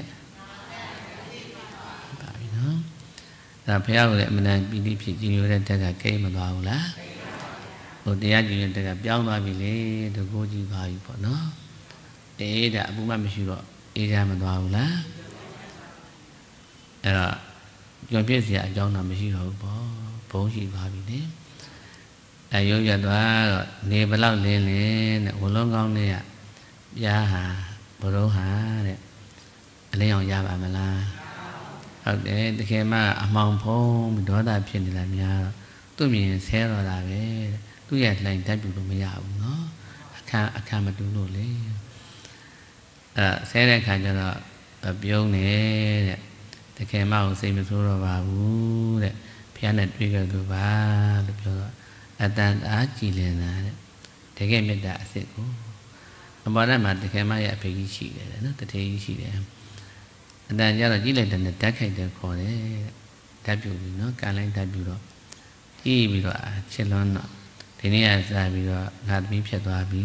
ဒါပြီနော်ဒါဖះကလည်းအမှန်တန်ပြီးပြီးဖြစ်ကြည်ညိုတဲ့တက်ကကိမသွားဘူးလားဟိုတရားကြည်ညိုတဲ့တက်ကပြောင်းသွားပြီလေတကိုးကြီးသွားပြီပေါ့နော်အေးဒါအမှုမှမရှိတော့အေးကြမသွားဘူးလားအဲ့တော့ကြောင်ပြည့်စရာအကြောင်းတော့မရှိတော့ဘူးပေါ့ ဘုံရှိသွားပြီလေအဲရုပ်ရသွားတော့နေဘလောက်လင်းလင်းတဲ့ဝလုံးကောင်းလေးကပြားဟာဘုရုံးဟာတဲ့အလင်းအောင်ရပါမလားဟုတ်တယ်တကယ်မှအမောင်ဖုံးဒေါသဖြစ်နေလားများတော့သူ့မြင်ဆဲတော့တာပဲတဲ့သူ့ရဲ့လှိုင်တက်ပြလို့မရဘူးเนาะအခါအခါမတူလို့လေအဲဆဲတဲ့ခါကျတော့ပြုံးနေတဲ့တကယ်မှကိုစိတ်မဆိုးတော့ပါဘူးတဲ့ ဘုရားနဲ့တွေ့ကြလို့ပါလို့ပြောတော့အတန်အားကြည်လင်တာတဲ့တကယ်မေတ္တာအစ်စ်ကိုအပေါ်ထဲမှာတကယ်မှရဲ့အဖေကြီးရှိတယ်နော်တထေကြီးရှိတယ်အတန်ကြတော့ကြည့်လိုက်တဲ့နဲ့ဓာတ်ခိုက်တယ်ခေါ်တယ်ဓာတ်ပြူပြီးနော်ကန်လိုက်ဓာတ်ပြူတော့ကြည့်ပြီးတော့ချစ်လွန်းတော့ဒီနေ့ကစပြီးတော့ငါသမီးဖြစ်သွားပြီ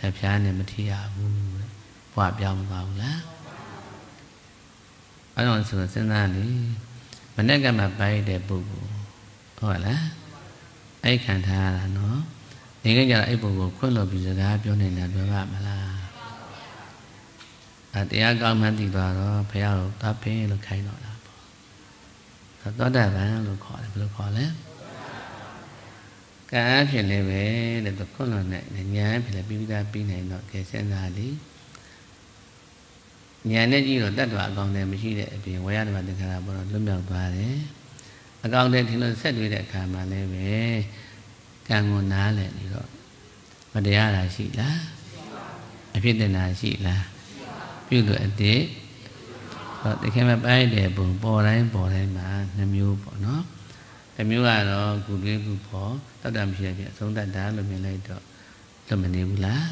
တဲ့တဖျားနဲ့မထီရဘူးတဲ့ဘွားပြောင်းမသွားဘူးလားအဲ့တော့ဆိုစဉ်းစားလေ မနေ့ကမှပိုင်းတဲ့ပုဂ္ဂိုလ်ဟုတ်လားအဲ့ခံထားရတာနော်ဒီကကြတော့အဲ့ပုဂ္ဂိုလ်ခွင့်လို့ပြီးစကားပြောနေတာပြောပါမလားအတရားကောင်းမှန်းသိသွားတော့ဘုရားတို့သဖင်းလို့ခိုင်းတော့တာပေါ့သောတာပန်လို့ခေါ်တယ်ဘယ်လိုခေါ်လဲကံအဖြစ်လည်းပဲတဲ့သူခွန်းလွန်တဲ့ဉာဏ်ဖြစ်လည်းပြီးပြီးသားပြီးနိုင်တော့ကဲစဉ်းစားလေ ဉာဏ်နဲ့ကြည့်တော့တတ္တဝအကောင်တည်းမရှိတဲ့အပြင်ဝေယဓမ္မသင်္ခါရပေါ်တော့လွတ်မြောက်သွားတယ်အကောင်တည်းထင်လို့ဆက်တွေ့တဲ့အခါမှာလည်းပဲကံကိုနားလည်နေတော့မတရားတာရှိလားအဖြစ်တင်တာရှိလားပြုလို့အတိဟောတကယ်မပိုင်းတဲ့ဘုံပေါ်တိုင်းပေါ်တိုင်းမှာနှမျိုးပေါ့နော်တစ်မျိုးကတော့ကုတွေးကုဖို့တတ္တမရှိတဲ့အဆုံးတတ်တာလို့မြင်လိုက်တော့လွတ်မနေဘူးလား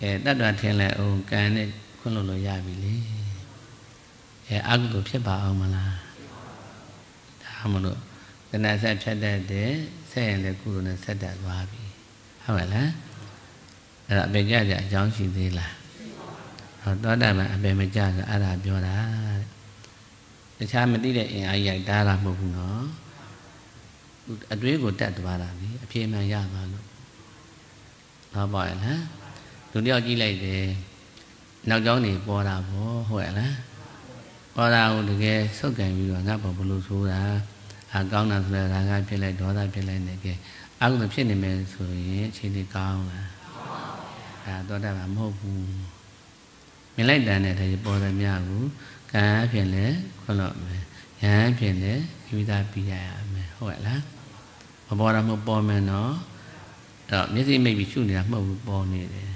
အဲတတ္တထင်လဲအောင်ကံနဲ့ ခွင့်လို့လို့ရပြီလေအဲအကုသိုလ်ဖြစ်ပါအောင်မလားဒါမှမလို့တဏှာဆက်ဖြတ်တတ်တဲ့ဆက်ရင်လည်းကုသိုလ်နဲ့ဆက်တတ်သွားပြီဟုတ်ပါလားအဲ့ဒါအပေကြကြအကြောင်းရှိသေးလားဟောသောတာပန်အပေမကြဆိုအဲ့ဒါပြောတာတခြားမသိတဲ့အင်အားကြီးရိုက်တားတာမဟုတ်ဘူးနော်အတွေးကိုတက်သွားတာလေအပြေမှန်ရသွားလို့ဟောပါရဲ့လားလူတယောက်ကြည့်လိုက်တယ် နောက်ကျောင်းနေပေါ်တာပေါ့ဟုတ်ရဲ့လားပေါ်တာကိုတကယ်စုပ်ကန်ပြီးတော့ငါ့ဘောဘလို့ဆိုတာအအာကောင်းတာဆိုတော့ရာဂဖြစ်လိုက်ဒေါသဖြစ်လိုက်နေကဲအကုသိုလ်ဖြစ်နေမယ်ဆိုရင်အခြေအနေကောင်းလားအဲသောတာပန်မဟုတ်ဘူးမြင်လိုက်တန်တဲ့တည်းပေါ်သမျှကိုကံအဖြစ်လဲခွလို့မယ်ယဟန်အဖြစ်လဲဝိသပြီးရရမယ်ဟုတ်ရဲ့လားမပေါ်တာမဟုတ်ပေါ်မယ်နော်တော့မျက်စိမိတ်ပြီးရှုနေတာမဟုတ်ဘူးပေါ်နေတယ်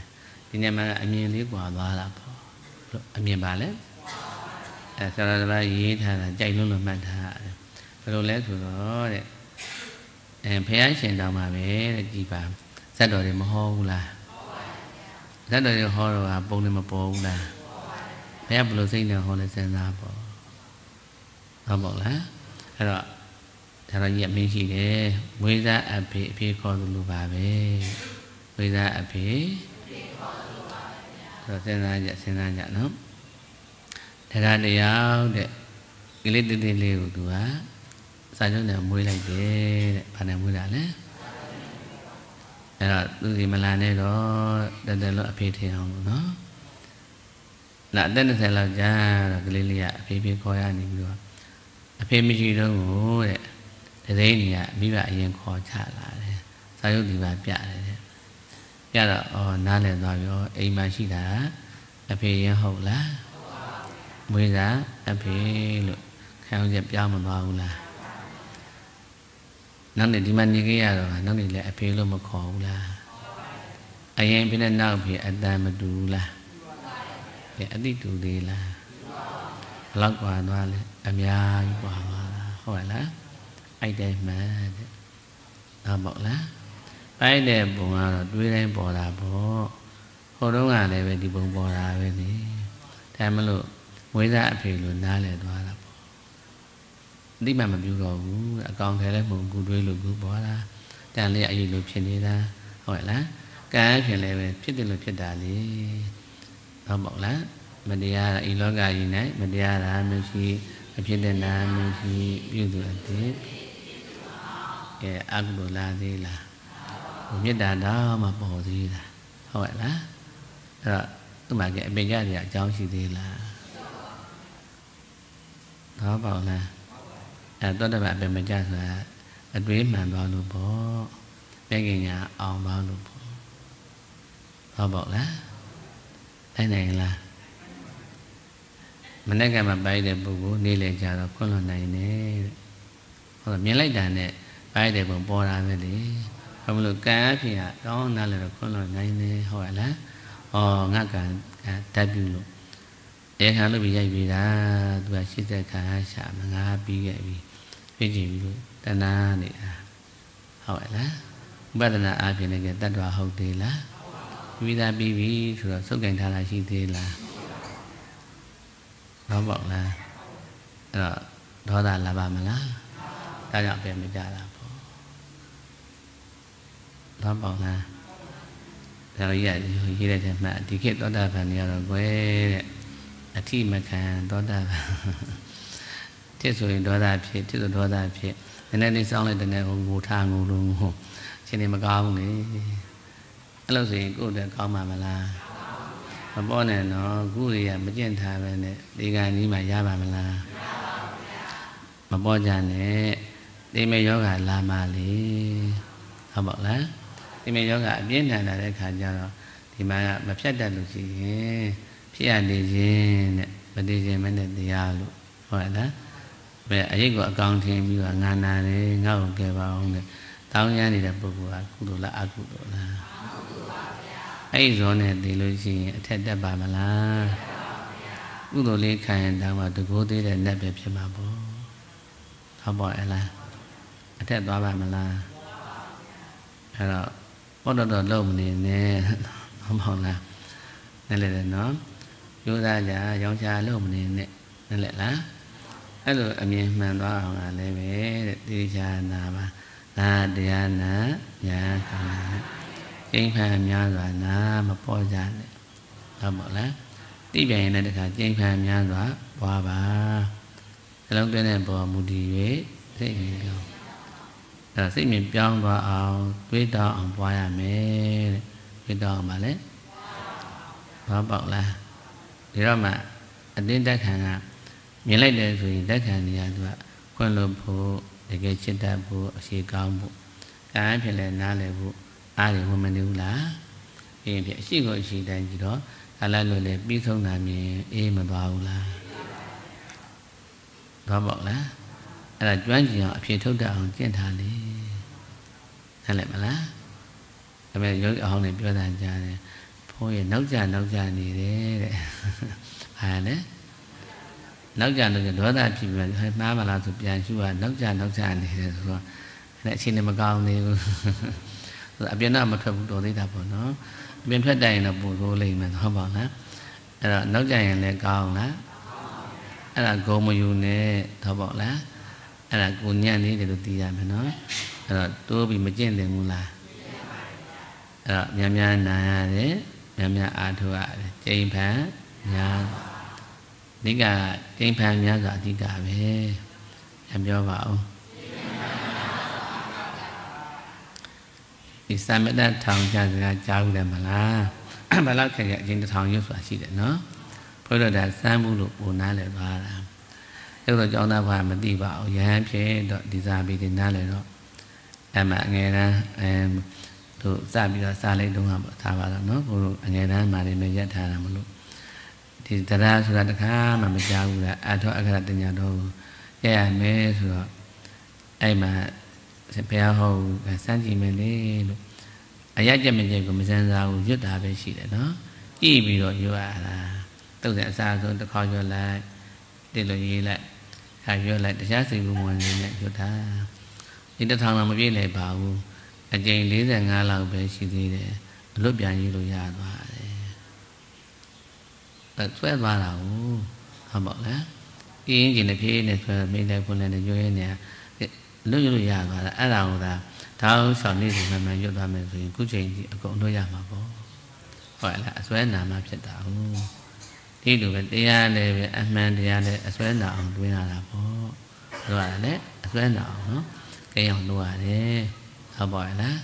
ဒီနေ့မှအမြင်လေးကွာသွားတာပေါ့အမြင်ပါလဲအဲဆရာတော်ကရေးထားတာကြိုက်လုံးလို့မှတ်ထားတယ်ဘယ်လိုလဲဆိုတော့တဲ့အဲဘုရားရှင်တောင်းပါပဲတဲ့ကြည်ပါဇတ်တော်တွေမဟောဘူးလားဇတ်တော်တွေဟောတော့ပုံတွေမပေါ်ဘူးလားဘုရားဘယ်လိုစိတ်နဲ့ဟောလဲစဉ်းစားပေါ့ဟုတ်ပါလားအဲ့တော့ဒါတော့ကြီးအမင်းရှိတယ်ဝိဇာအဖေအဖေခေါ်သလိုပါပဲဝိဇာအဖေ ဆိုစဉ်းစားကြစဉ်းစားကြနော်တရားတရားတဲ့ကိလေသာတိလေးကိုသူကစာချုပ်နဲ့မွေးလိုက်တယ်တဲ့ဘာနဲ့မွေးတာလဲအဲ့တော့သူဒီမလာနဲ့တော့တတလို့အဖေထင်အောင်လို့နော်နာအသက်20လောက်ကြာတော့ကလေးလေးကအဖေဖေခေါ်ရနေပြီးတော့အဖေမရှိတော့ဘူးတဲ့တသိန်းကြီးကမိဘအရင်ခေါ်ချလာတယ်စာရုပ်ဒီပါပြတယ်တဲ့ ပြတော့အော်နားလည်သွားပြီဩအိမ်မှာရှိတာအဖေရင်ဟုတ်လားမွေးတာအဖေလို့ခံအောင်ချက်ပြောင်းမသွားဘူးလားနောက်နေ့ဒီမှာနေခဲ့ရတော့နောက်နေ့လည်းအဖေလို့မခေါ်ဘူးလားအရင်ဖိနဲ့နောက်ဖေအတန်မတူဘူးလားကဲအတိတူသေးလားဘလောက်กว่าသွားလဲအများကြီးกว่าပါလားဟုတ်ရဲ့လားအဲ့တိုင်းမှန်တဲ့ဟုတ်ပေါ့လား အဲ့တဲ့ပုံကတော့တွေးတိုင်းပေါ်တာပေါ့ဟိုတုန်းကလည်းပဲဒီပုံပေါ်တာပဲလေဒါမှမလို့မွေးစားအဖေလို့နားလည်သွားတာပေါ့အတိမှမပြူတော့ဘူးအကောင်ထဲလည်းမဟုတ်ဘူးတွေးလို့ကူပေါ်တာတန်လေးအရေးလို့ဖြစ်နေတာဟုတ်ရဲ့လားကံအဖြစ်လည်းပဲဖြစ်တယ်လို့ဖြစ်တာလေဟုတ်ပေါ့လားမတရားဤလောကကြီး၌မတရားတာမရှိအဖြစ်တဲ့နာမရှိပြုသူအတိကဲအကုသိုလ်လားသေးလား မေတ္တာတော့မပေါ်သေးလားဟုတ်ရဲ့လားအဲ့တော့သူ့မှာကအပင်ကြတွေအကြောင်းရှိသေးလားတော့ပေါ့လားအဲသောတပန်အပင်မကြဆိုတာအတွေးမှန်သွားလို့ပေါ့မဲ့ခင်ညာအောင်သွားလို့ပေါ့ဟုတ်ပေါ့လားအဲ့နိုင်လားမနေ့ကမှပိုက်တဲ့ပုဂ္ဂိုလ်နေ့လည်ကြတော့ခွင့်လွန်နိုင်တယ်ဟုတ်လားမြင်လိုက်တာနဲ့ပိုက်တဲ့ပုံပေါ်တာပဲလေ ဘာမလို့ကံအဖြစ်ကကောင်းနားလည်းတော့ခွင့်လွန်နိုင်တယ်ဟုတ်ရလားဩငါကံဓာတ်ပြုလို့အဲခံလို့ပြီးရိုက်ပြီးတာသူကရှစ်သက်ခါရှာမငါပြီးခဲ့ပြီပြည့်ကြည့်ပြီးလို့တဏှာနေတာဟုတ်ရလားဥပဒနာအဖြစ်လည်းတတ္တဝဟုတ်သေးလားပြီးသားပြီးပြီဆိုတော့စုပ်ကင်ထားတာရှိသေးလားတော့ပေါ့လားအဲ့တော့ဒေါသလာပါမလားဒါကြောင့်ပြန်မကြတာ ပေါ့တော့ပေါ့လားဒါကြီးရရေးတဲ့မှဒီခေတ်သောတာပန်ကြီးကတော့ကွယ်တဲ့အထိမခံသောတာပန်တစ်ဆိုရင်ဒေါသဖြစ်တစ်ဆိုဒေါသဖြစ်နည်းနည်းလေးစောင်းလိုက်တဲ့နဲ့ဟိုငိုထားငိုလို့ဟိုရှင်နေမကောင်းဘူးလေအဲ့လိုဆိုရင်ကိုယ်တည်းကောင်းမှာမလားမပေါ်နဲ့နော်ခုတွေကမကျင့်ထားပဲနဲ့ဒီကံကြီးမှရပါမလားမပေါ်ကြနဲ့ဒီမေယောဂလာမှလေဟုတ်ပါလား ဒီမေယောဂအပြင်းထန်လာတဲ့ခါကျတော့ဒီမှာကမဖြတ်တတ်လို့ရှိရင်ဖြစ်ရနေခြင်းနဲ့မတည်ခြင်းမနဲ့တရားလို့ဟုတ်လားဘယ်အရေးကိုအကောင်ထင်ပြီးတော့ငါနာတယ်ငါ့ကိုကယ်ပါအောင်တဲ့တောင်းရမ်းနေတဲ့ပုဂ္ဂိုလ်ကကုသိုလ်လားအကုသိုလ်လားအဲ့ဒီဇောနဲ့သိလို့ရှိရင်အထက်တက်ပါမလားကုသိုလ်လေးခံရင်တောင်းမှတကိုးသေးတဲ့နတ်ပဲဖြစ်မှာပေါ့ဟုတ်ပါရဲ့လားအထက်သွားပါမလားအဲ့တော့ ဘောတော်တော်လုံးမနေနဲ့ဟုတ်ပါလားနဲ့လေနော်ယူသားကြရောင်းချလုံးမနေနဲ့နဲ့လေလားအဲ့လိုအမြင်မှန်သွားအောင်ကလည်းပဲတဲ့တေချာနာပါနာတရားနာညာခန္ဓာကျိန်းဖန်များစွာနာမပေါ်ကြနဲ့ဟုတ်ပါလားတိပြန်ရင်လည်းတခါကျိန်းဖန်များစွာပွားပါနှလုံးသွင်းတဲ့ပေါ်မူတည်၍စိတ်မြင်ပြော င်းအဲစိတ်မြင်ပြောင်းသွားအောင်တွေးတောင်းအောင်ပွားရမယ်တဲ့တွေးတောင်းအောင်ပါလေဘာပေါက်လားဒီတော့မှအတင်းတက်ခံကမြင်လိုက်တယ်ဆိုရင်တက်ခံနေရသူကခွင့်လို့ဖို့တကယ်ချစ်တတ်ဖို့အရှိကောင်းဖို့ကာယဖြစ်လဲနားလည်ဖို့အားရဝင်မနေဘူးလားအင်းဖြစ်အရှိကိုအရှိတိုင်းကြည့်တော့အလားလို့လေပြီးဆုံးတာမြင်အေးမသွားဘူးလားတော့ပေါ့လား အဲ့ဒါကျွမ်းကျင်အောင်အဖြေထုတ်တတ်အောင်ကျင့်ထားလေဟုတ်လဲမလားဒါပေမဲ့ယောဂီအောင်နေပြောတာကြားတယ်ဘုန်းကြီးနောက်ကြနောက်ကြနေတယ်တဲ့ဟာလဲနောက်ကြတော့ဒေါသဖြစ်ပြီးဟဲ့မှားမလားဆိုပြန်ရှုရနောက်ကြနောက်ကြနေတယ်ဆိုတော့အဲ့အချိန်နဲ့မကောင်းသေးဘူးအပြင်တော့မထွက်ဘူးတော်သေးတာပေါ့နော်အပြင်ထွက်တိုင်ရင်တော့ပူဆိုးလိမ့်မယ်ဟုတ်ပါလားအဲ့တော့နောက်ကြရင်လည်းကောင်းလားအဲ့ဒါဂုံမယူနဲ့ဟုတ်ပါလား အဲ့ဒါကိုညံ့နေတယ်လို့သိရမယ်နော်အဲ့တော့တိုးပြီးမကျင့်တယ်ဘူးလားအဲ့တော့များများနာရတယ်များများအားထုတ်ရတယ်ကျိန်ဖန်များအဓိကကျိန်ဖန်များဆိုအဓိကပဲအပြောပါဦးဒီသမတထောင်ကြစကားကြားဦးတယ်မလားဘယ်လောက်ခက်ခဲအချင်းတစ်ထောင်ရွတ်ဆိုတာရှိတယ်နော်ဘုရားဒါစမ်းမှုလို့ပုံနားလည်သွားတာ အဲ့တော့ကျောင်းသားဘာမသိပါဘူးရဟန်းဖြစ်တော့ဒီစာပေတွေနားလည်တော့အမှအငယ်တန်းအဲတို့စပြီးတော့စာလိုက်တုန်းကပေါ့ဒါပါတော့နော်ဘုရားအငယ်တန်းမှာနေမရက်ထားတာမလို့ဒီတရားဆိုတာတခါမှမကြားဘူးလားအထောအခရတညာတော်ရရမယ်ဆိုတော့အဲ့မှာဘုရားဟောစမ်းကြည့်မယ်လေလို့အရကြက်မကြက်ကိုမစမ်းစားဘူးရွတ်တာပဲရှိတယ်နော်ကြည့်ပြီးတော့ရွတ်ရတာတုတ်တဲ့အစားဆုံးတစ်ခေါက်ရွတ်လိုက်တိလို့ရေးလိုက် ခါရွတ်လိုက်တရားစိတ်ကူးဝင်နေနဲ့ရွတ်တာဒီတစ်ထောင်တော့မပြည့်နိုင်ပါဘူးအကြိမ်45လောက်ပဲရှိသေးတယ်အလွတ်ပြန်ရေးလို့ရသွားတယ်အဲဆွဲသွားတာဟုတ်ဟုတ်ပါလားအင်းကြီးနဲ့ဖြည်းနဲ့ဆွဲမိလိုက်ဖွင့်လိုက်ရွရဲနေလွတ်ရွတ်ရသွားတာအဲ့ဒါကိုသာဒါဥဆောင်နေစီမှန်မှန်ရွတ်သွားမယ်ဆိုရင်ခုချိန်ကြီးအကုန်လွတ်ရမှာပေါ့ဟုတ်လားအစွဲနာမှဖြစ်တာဟုတ် ဒီလိုပဲတရားလည်းပဲအမှန်တရားလည်းအစွဲနာအောင်တွင်းရတာပေါ့တို့ရတယ်လေအစွဲနာအောင်နော်ကိန်းအောင်လုပ်ရတယ်ဟုတ်ပါရဲ့လား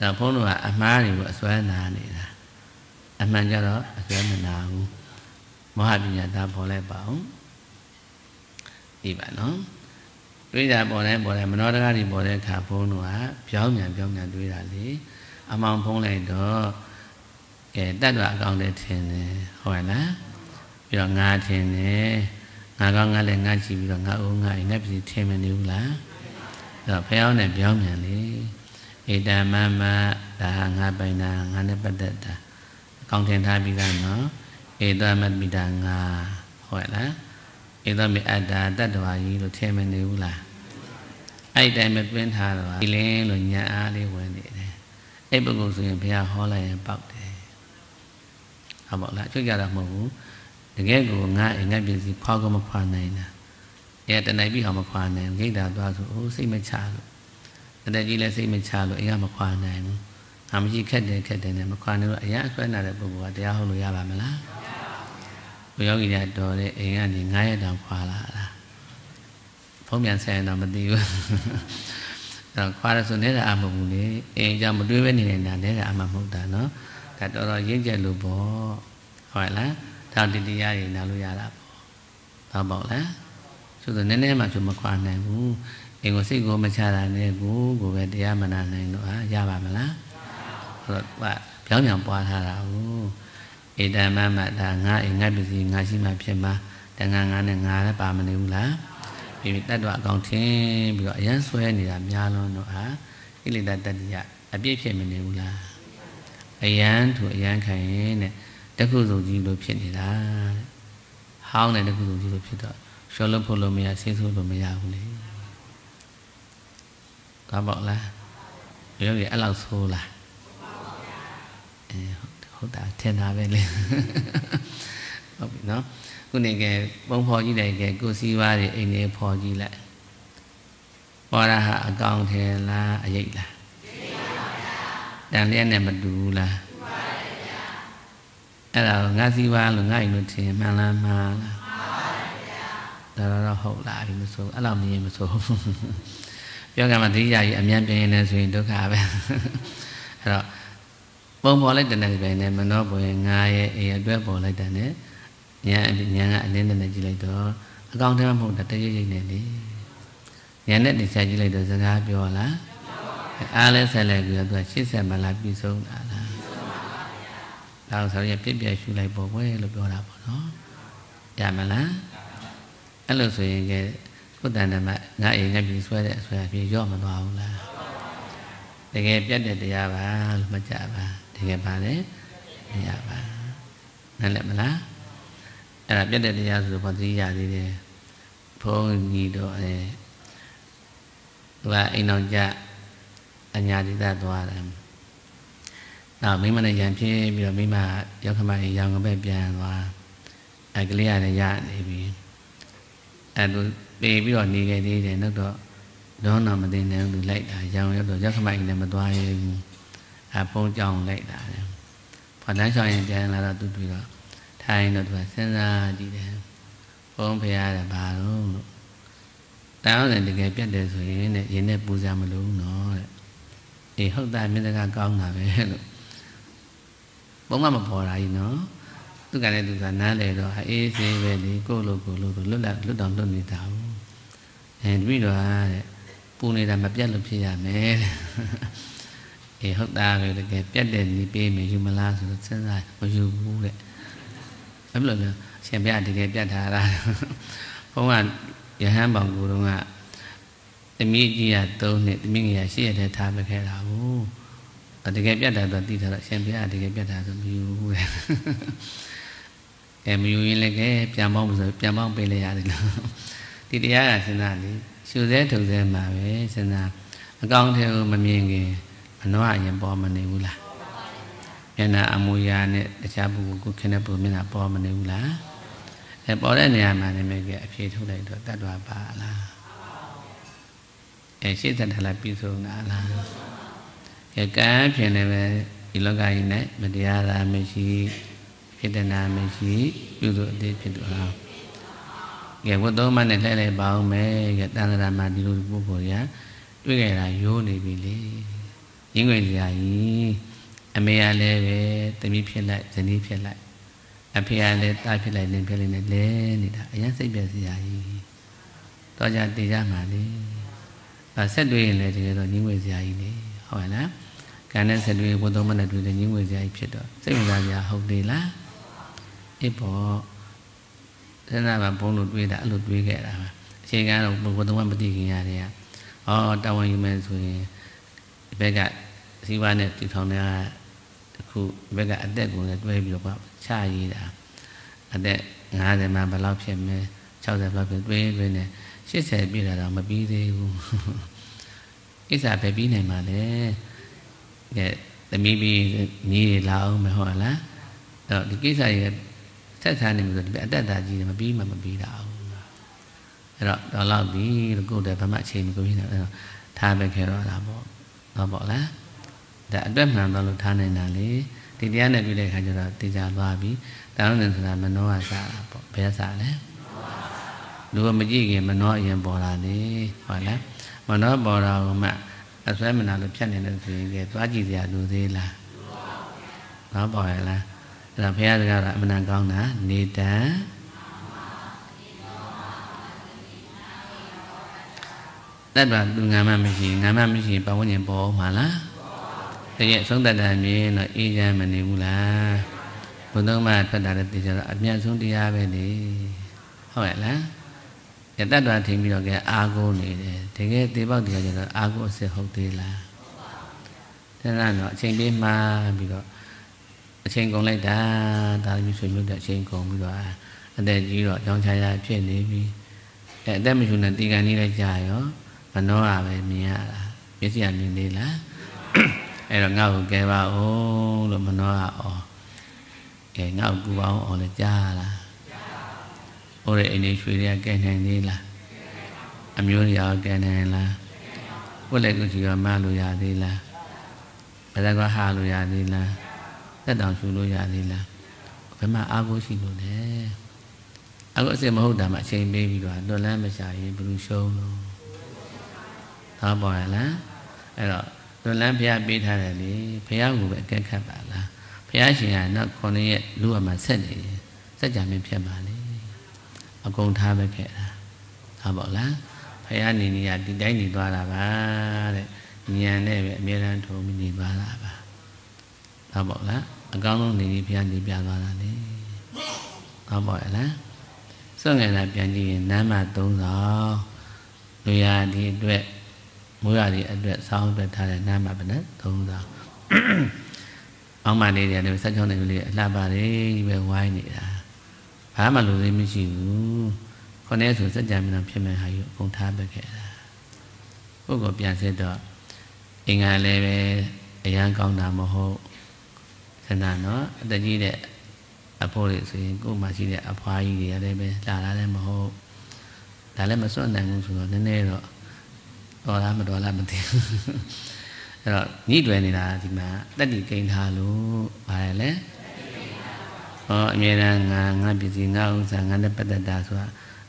ဒါဘုန်းတော်ကအမှားတွေကိုအစွဲနာနေတာအမှန်ကြတော့အစွဲမနာဘူးမဟာပညာသာပေါ်လိုက်ပါအောင်ဒီပါနော်တွေးတာပေါ်တိုင်းပေါ်တိုင်းမနောတကားတွေပေါ်တဲ့အခါဘုန်းတော်ကပြောင်းပြန်ပြောင်းပြန်တွေးတာလေအမောင်ဖုံးလိုက်တော့ကဲတတ်တော်အကောင်းတဲ့ထင်တယ်ဟုတ်ရဲ့လား ပြီးတော့ငါထင်တယ်ငါကောင်းငါလည်းငါကြည့်ပြီးတော့ငါအိုးငါအိမ်ငါပြည်ထင်မနေဘူးလားအဲ့တော့ဖះနဲ့ပြောင်းပြန်လေဧတမမဒါငါပိုင်တာငါနဲ့ပတ်သက်တာအကောင်းထင်ထားပြီးသားနော်ဧတမမိတာငါဟုတ်ရဲ့လားဧတမိအတ္တာတတ္တဝါကြီးလို့ထင်မနေဘူးလားအဲ့ဒီတိုင်းပဲတွင်းထားတော့ဒီလင်းလို့ညာအားလေးဝင်နေတယ်အဲ့ပုဂ္ဂိုလ်ဆိုရင်ဘုရားဟောလိုက်ရင်ပေါက်တယ်ဟုတ်ပါလားချုပ်ကြတာမဟုတ်ဘူး တကယ်ကိုငါအိမ်ငါပြည်စီဖွာကမခွာနိုင်တာအဲတနိုင်ပြီးအောင်မခွာနိုင်ဂိတ်တာသွားဆိုအိုးစိတ်မချလို့တတကြီးလည်းစိတ်မချလို့အိမ်ကမခွာနိုင်ဘူးအမရှိခက်တယ်ခက်တယ်နဲ့မခွာနိုင်လို့အရာအဆွဲနာတဲ့ပုဂ္ဂိုလ်ကတရားဟုတ်လို့ရပါမလားဘုယောဂီရတော်တဲ့အိမ်ကနေ9ရက်တောင်ခွာလာတာဖုံးပြန်ဆိုင်တော့မသိဘူးတော့ခွာရဆိုနေတာအမဟုတ်ဘူးလေအိမ်ကြောင့်မတွေးပဲနေနေတာနေတာအမမဟုတ်တာနော်ဒါတော်တော်ရင့်ကျက်လို့ပေါ့ဟုတ်လား ဒါဒီတရားတွေနားလို့ရတာပေါ့ဘာပေါ့လဲဆိုတော့နည်းနည်းမှဆိုမခွာနိုင်ဘူးအိမ်ကိုစိတ်ကိုမချတာနဲ့ကိုကိုပဲတရားမနာနိုင်တော့ဟာရပါမလားဟုတ်တော့ပြောင်းပြန်ပွားထားတာဟုတ်ဧတမမတာငါအိမ်ငါပစ္စည်းငါရှိမှဖြစ်မှာတန်ငါငါနဲ့ငါလည်းပါမနေဘူးလားပြီးပြီးတတ်တော့အကောင်ထင်းပြီးတော့အရန်ဆွဲနေတာများလုံးတော့ဟာကိလေသာတတ္တိယအပြည့်ဖြစ်မနေဘူးလားအယံသူအယံခံရင်တဲ့ တက္ခုစုကြီးလို့ဖြစ်နေတာဟောင်းတဲ့တက္ခုစုကြီးလို့ဖြစ်တော့ရှောလို့ဖို့လို့မရဆင်းဆိုးလို့မရဘူးလေဒါပေါ့လားရောရအဲ့လောက်ဆိုးလားအဲဟုတ်တာထင်တာပဲလေဟုတ်ပြီနော်ခုနေကပုံဖော်ကြည့်လိုက်ကကိုစီဝါးတွေအိမ်နေဖော်ကြည့်လိုက်ပေါ်ရဟာအကောင်ထဲလားအယိတ်လားတန်လျက်နဲ့မတူဘူးလား အဲ့ဒါငါစီဝါလို့ငါ့အိမ်လို့ထင်မှန်လားမှားလားဒါတော့ဟုတ်လားဒီမဆိုအဲ့လောက်မြင်မဆိုပြောကမှတတိယကြီးအမြန်ပြင်းနေဆိုရင်ဒုက္ခပဲအဲ့တော့ပုံပေါ်လိုက်တဲ့နေ့ပိုင်းနဲ့မနှောပေါ်ရင်ငါရဲ့အိမ်အတွက်ပေါ်လိုက်တဲ့နဲ့ညာညာကအလင်းနဲ့ကြည့်လိုက်တော့အကောင့်ထဲမှာမဟုတ်တာတရိပ်ရိပ်နဲ့လေဉာဏ်နဲ့တရားကြည့်လိုက်တော့စကားပြောလားအားလဲဆက်လိုက်ပြီးတော့သူကရှစ်ဆက်မလားပြီးဆုံးတာလား ဒါဆိုရင်ပြည့်ပြည့်ရှုလိုက်ပေါ့ကွယ်လို့ပြောတာပေါ့နော်ရမလားအဲ့လိုဆိုရင်ကကုသန္တမငါအိမ်ငါပြည်ဆွဲတဲ့အဆွဲအပြေရော့မသွားဘူးလားတကယ်ပြတ်တဲ့တရားပါလို့မကြပါတကယ်ပါလေတရားပါနားလည်မလားအဲ့ဒါပြတ်တဲ့တရားဆိုတော့ဘာသိရသေးတယ်ဘုန်းကြီးတို့အဲသူကအိမ်တော်ကြအညာတိတသွားတယ် နောက်မိမနဲ့ရံဖြစ်ပြီးတော့မိမရောက်ခမရေရောင်ကပဲပြန်သွားအဲကလေးရလည်းရနေပြီအဲသူပေပြီးတော့နေခဲ့သေးတယ်နောက်တော့ဒေါနာမသိနေသူလိုက်တာရောင်ရောက်တော့ရောက်ခမအိမ်လည်းမသွားရဘူးအဲဖုံးကြောင်လိုက်တာတယ်ဘာလန်းဆောင်ရင်ပြန်လာတော့သူတွေ့တော့ထိုင်တော့သူကစဉ်းစားကြည့်တယ်ဘုန်းဖရားတယ်ဘာလို့လို့တောင်းတယ်တကယ်ပြတ်တယ်ဆိုရင်တဲ့ရင်နဲ့ပူဇာမလို့နော်တဲ့အေးဟုတ်တာမြင့်တကကောင်းတာပဲလို့ ဘုံကမပေါ်တာကြီးနော်သူကလည်းသူကနားလေတော့အေးစေးပဲဒီကိုလိုကိုလိုလွတ်လပ်လွတ်တော်လွတ်နေတာဘူးအဲတပိတော့တဲ့ပူနေတာမပြတ်လို့ဖြစ်ရမယ်တဲ့အေးဟုတ်တာပဲတကယ်ပြတ်တဲ့နေပေးမယ်ယူမလားဆိုတော့စဉ်းစားမယူဘူးတဲ့အဲ့လိုမျိုးရှင်ပြတကယ်ပြတ်ထားတာဘုံကယဟန်ပေါင်ကိုတော့ကတမီးကြီးက3နှစ်တမီးငယ်က8ရက်တည်းထားပခဲ့တာဘူးတ ကယ်ပြတ်တာတော့သိတာတော့ရှင်ပြတကယ်ပြတ်တာဆိုမယူဘူးတဲ့အဲမယူရင်လည်းကဲပြန်ပေါင်းဆိုပြန်ပေါင်းပေးလိုက်ရတယ်လို့ဒီတရားကစဉ်းစားလေရှုစဲထုံစဲမှာပဲစဉ်းစားအကောင့်ထဲကိုမမြင်ခင်မနှောအရင်ပေါ်မနေဘူးလားမျက်နှာအမူအရာနဲ့တခြားပုဂ္ဂိုလ်ကိုခင်းတဲ့ပုဂ္ဂိုလ်မျက်နှာပေါ်မနေဘူးလားအဲပေါ်တဲ့နေရာမှာနေမဲ့ကအဖြေထုတ်လိုက်တော့တတ်တော်ပါလားအဲရှေ့သက်ထလာပြီးဆုံးတာလား အဲကံဖြစ်နေပဲဒီလောကကြီးနဲ့မတရားတာမရှိဖြစ်တဲ့နာမရှိပြုလို့အသေးဖြစ်တော့ဟာကဲဝတ်သုံးမနဲ့လှည့်လိုက်ပါအောင်မယ်ကဲတန်ត្រာမှာဒီလိုပုဂ္ဂိုလ်ရတွေ့ကြတာရိုးနေပြီလေရင်းွယ်စရာကြီးအမေရလည်းပဲတမိဖြစ်လိုက်ဇနီးဖြစ်လိုက်အဖေကလည်းတားဖြစ်လိုက်နေဖြစ်လိုက်နေလဲနေတာအရင်စိတ်ပြစရာကြီးတော့ကြတည်ကြမှာလေအဲဆက်တွေ့ရင်လည်းတကယ်တော့ညင်းဝေစရာကြီးလေဟုတ်လား ကံနဲ့ဆက်တွေ့ဘုံသုံးမနဲ့တွေ့တဲ့ညင်းဝေစရာကြီးဖြစ်တော့စိတ်ဝင်စားစရာဟုတ်သေးလားအေးပေါ့စဉ်းစားပါဘုံလို့တွေးတာအဲ့လိုတွေးခဲ့တာပါအချိန်ကတော့ဘုံသုံးမမသိခင်ရတယ်ကဩတာဝန်ယူမယ်ဆိုရင်ဒီဘက်ကစီးပွားနဲ့တည်ထောင်တဲ့ခုဘက်ကအသက်ကိုလည်းတွဲပြီးတော့ချရေးတာအသက်50မှာဘယ်လောက်ဖြစ်မလဲ60ဘယ်လောက်ဖြစ်တွဲတွဲနေ80ပြည့်လာတော့မပြီးသေးဘူးကိစ္စပဲပြီးနိုင်မှာလေ ကဲသမီးပြီးညီးလာအောင်မဟုတ်လားအဲ့တော့ဒီကိစ္စရဲ့ဆက်ဆံနေလို့ဒီအတ္တတာကြီးမပြီးမှမပြီးတာအောင်အဲ့တော့တော့လောက်ပြီလို့ကိုယ်တည်းဘာမှအချိန်မကုန်ဘူးအဲ့တော့ထားပဲခဲ့တော့တာပေါ့တော့ပေါ့လားဒါအတွက်မှန်တော့လို့ထားနေတာလေဒီတရားနဲ့တွေ့တဲ့အခါကျတော့သိကြသွားပြီတောင်းနေဆိုတာမနှောကစားတာပေါ့ဘယ်စားလဲလူကမကြည့်ခင်မနှောအရင်ပေါ်လာနေဟုတ်လားမနှောပေါ်တာကမှ အစွဲမနာလို့ဖြတ်နေတယ်ဆိုရင်ကဲသွားကြည့်စရာလူသေးလားဘာပေါ်ရလားအဲ့ဒါဘုရားစကားကအမှန်ကောင်းတာနေတံတတ်တာသူငါမမရှိငါမမရှိပဝဉ္ဇဉ်ပေါ်မှာလားတကယ်ဆုံးတတ်တာမြင်တော့အေးချမ်းမနေဘူးလားဘုံသုံးပါးထွက်တာလည်းသိကြတော့အမြတ်ဆုံးတရားပဲလေဟုတ်ရဲ့လား ရတ္တတော်ထင်ပြီးတော့ကဲအာကိုနေတယ်တကယ်သေပေါက်တရားကျတော့အာကိုအစစ်ဟုတ်သေးလားတဲ့တော့အချိန်ပေးမှားပြီးတော့အချိန်ကုန်လိုက်တာဒါမျိုးဆွေမျိုးတဲ့အချိန်ကုန်ပြီးတော့အသက်ကြီးတော့ရောင်းချရဖြစ်နေပြီအဲအသက်မရှူနဲ့တီကန်နေလိုက်ကြရောမနှောရပဲမြင်ရတာမျက်စိကမြင်သေးလားအဲ့တော့ငါ့ကိုကဲပါဦးလို့မနှောရအောင်ကဲငါ့ကိုကူပါအောင်လည်းကြားလား ဟိုရဲ့အိမ်လေးရွှေတွေကကဲနိုင်သေးလားအမျိုးတွေရောကဲနိုင်လားကိုယ်လည်းကိုကြီးရောမလို့ရသေးလားဘယ်တော့ဟာလို့ရသေးလားသက်တောင်ရှူလို့ရသေးလားဘယ်မှာအာကိုရှိလို့လဲအခုအစ်မဟုတ်တာမှအချိန်ပေးပြီးတော့လွတ်လန်းမရှာရင်ဘယ်လိုရှုံးလို့သာပေါ်ရလားအဲ့တော့လွတ်လန်းဘုရားပေးထားတယ်လေဘုရားကိုပဲအကဲခတ်ပါလားဘုရားရှင်ကနောက်ခုနှစ်ရက်လူအမှဆက်နေတယ်စัจ जा မင်းဖြစ်ပါလေ အကုန်ထားပဲခဲ့တာသာပေါ်လားဘယားနေနေရဒီတိုင်းနေသွားတာပါတဲ့ဉာဏ်နဲ့ပဲအမြဲတမ်းထုံပြီးနေသွားတာပါဟုတ်ပါလားအကောင်းဆုံးနေနေဘုရားနေပြသွားတာလေဟုတ်ပါရဲ့လားစွန့်ငယ်တာပြန်ကြည့်ရင်နမ်းမ၃ဆောင်လူရဒီအတွက်မိုးရဒီအတွက်ဆောင်းအတွက်ထားတဲ့နမ်းမဘယ်နဲ့၃ဆောင်အောင်မလေးတွေလည်းဆက်ချောင်းနေလေးအလှပါလေးပဲဝိုင်းနေတာ ဘာမှလူသေးမရှိဘူးခொနဲ့ဆိုစัจ जा မင်းဖြစ်မဲ့ဟာယူအကုန်ထားပက်ခဲ့တာပုဂ္ဂိုလ်ပြန်စစ်တော့အင်္ဂါလည်းပဲအရန်ကောင်းတာမဟုတ်ခဏနော်အတကြီးတဲ့အဖိုးတွေဆိုရင်ကိုယ်မှရှိတဲ့အဖွားကြီးတွေလည်းပဲလာလာလည်းမဟုတ်ဒါလည်းမစွန့်နိုင်ဘူးဆိုတော့နည်းနည်းတော့တော်လားမတော်လားမသိဘူးအဲ့တော့ညှိတွယ်နေတာဒီမှာတက်တီကိန်းထားလို့ပါတယ်လေ ဟောအမြဲတမ်းငါငါပစ္စည်းငါဥစ္စာငါနဲ့ပတ်သက်တာဆိုတာ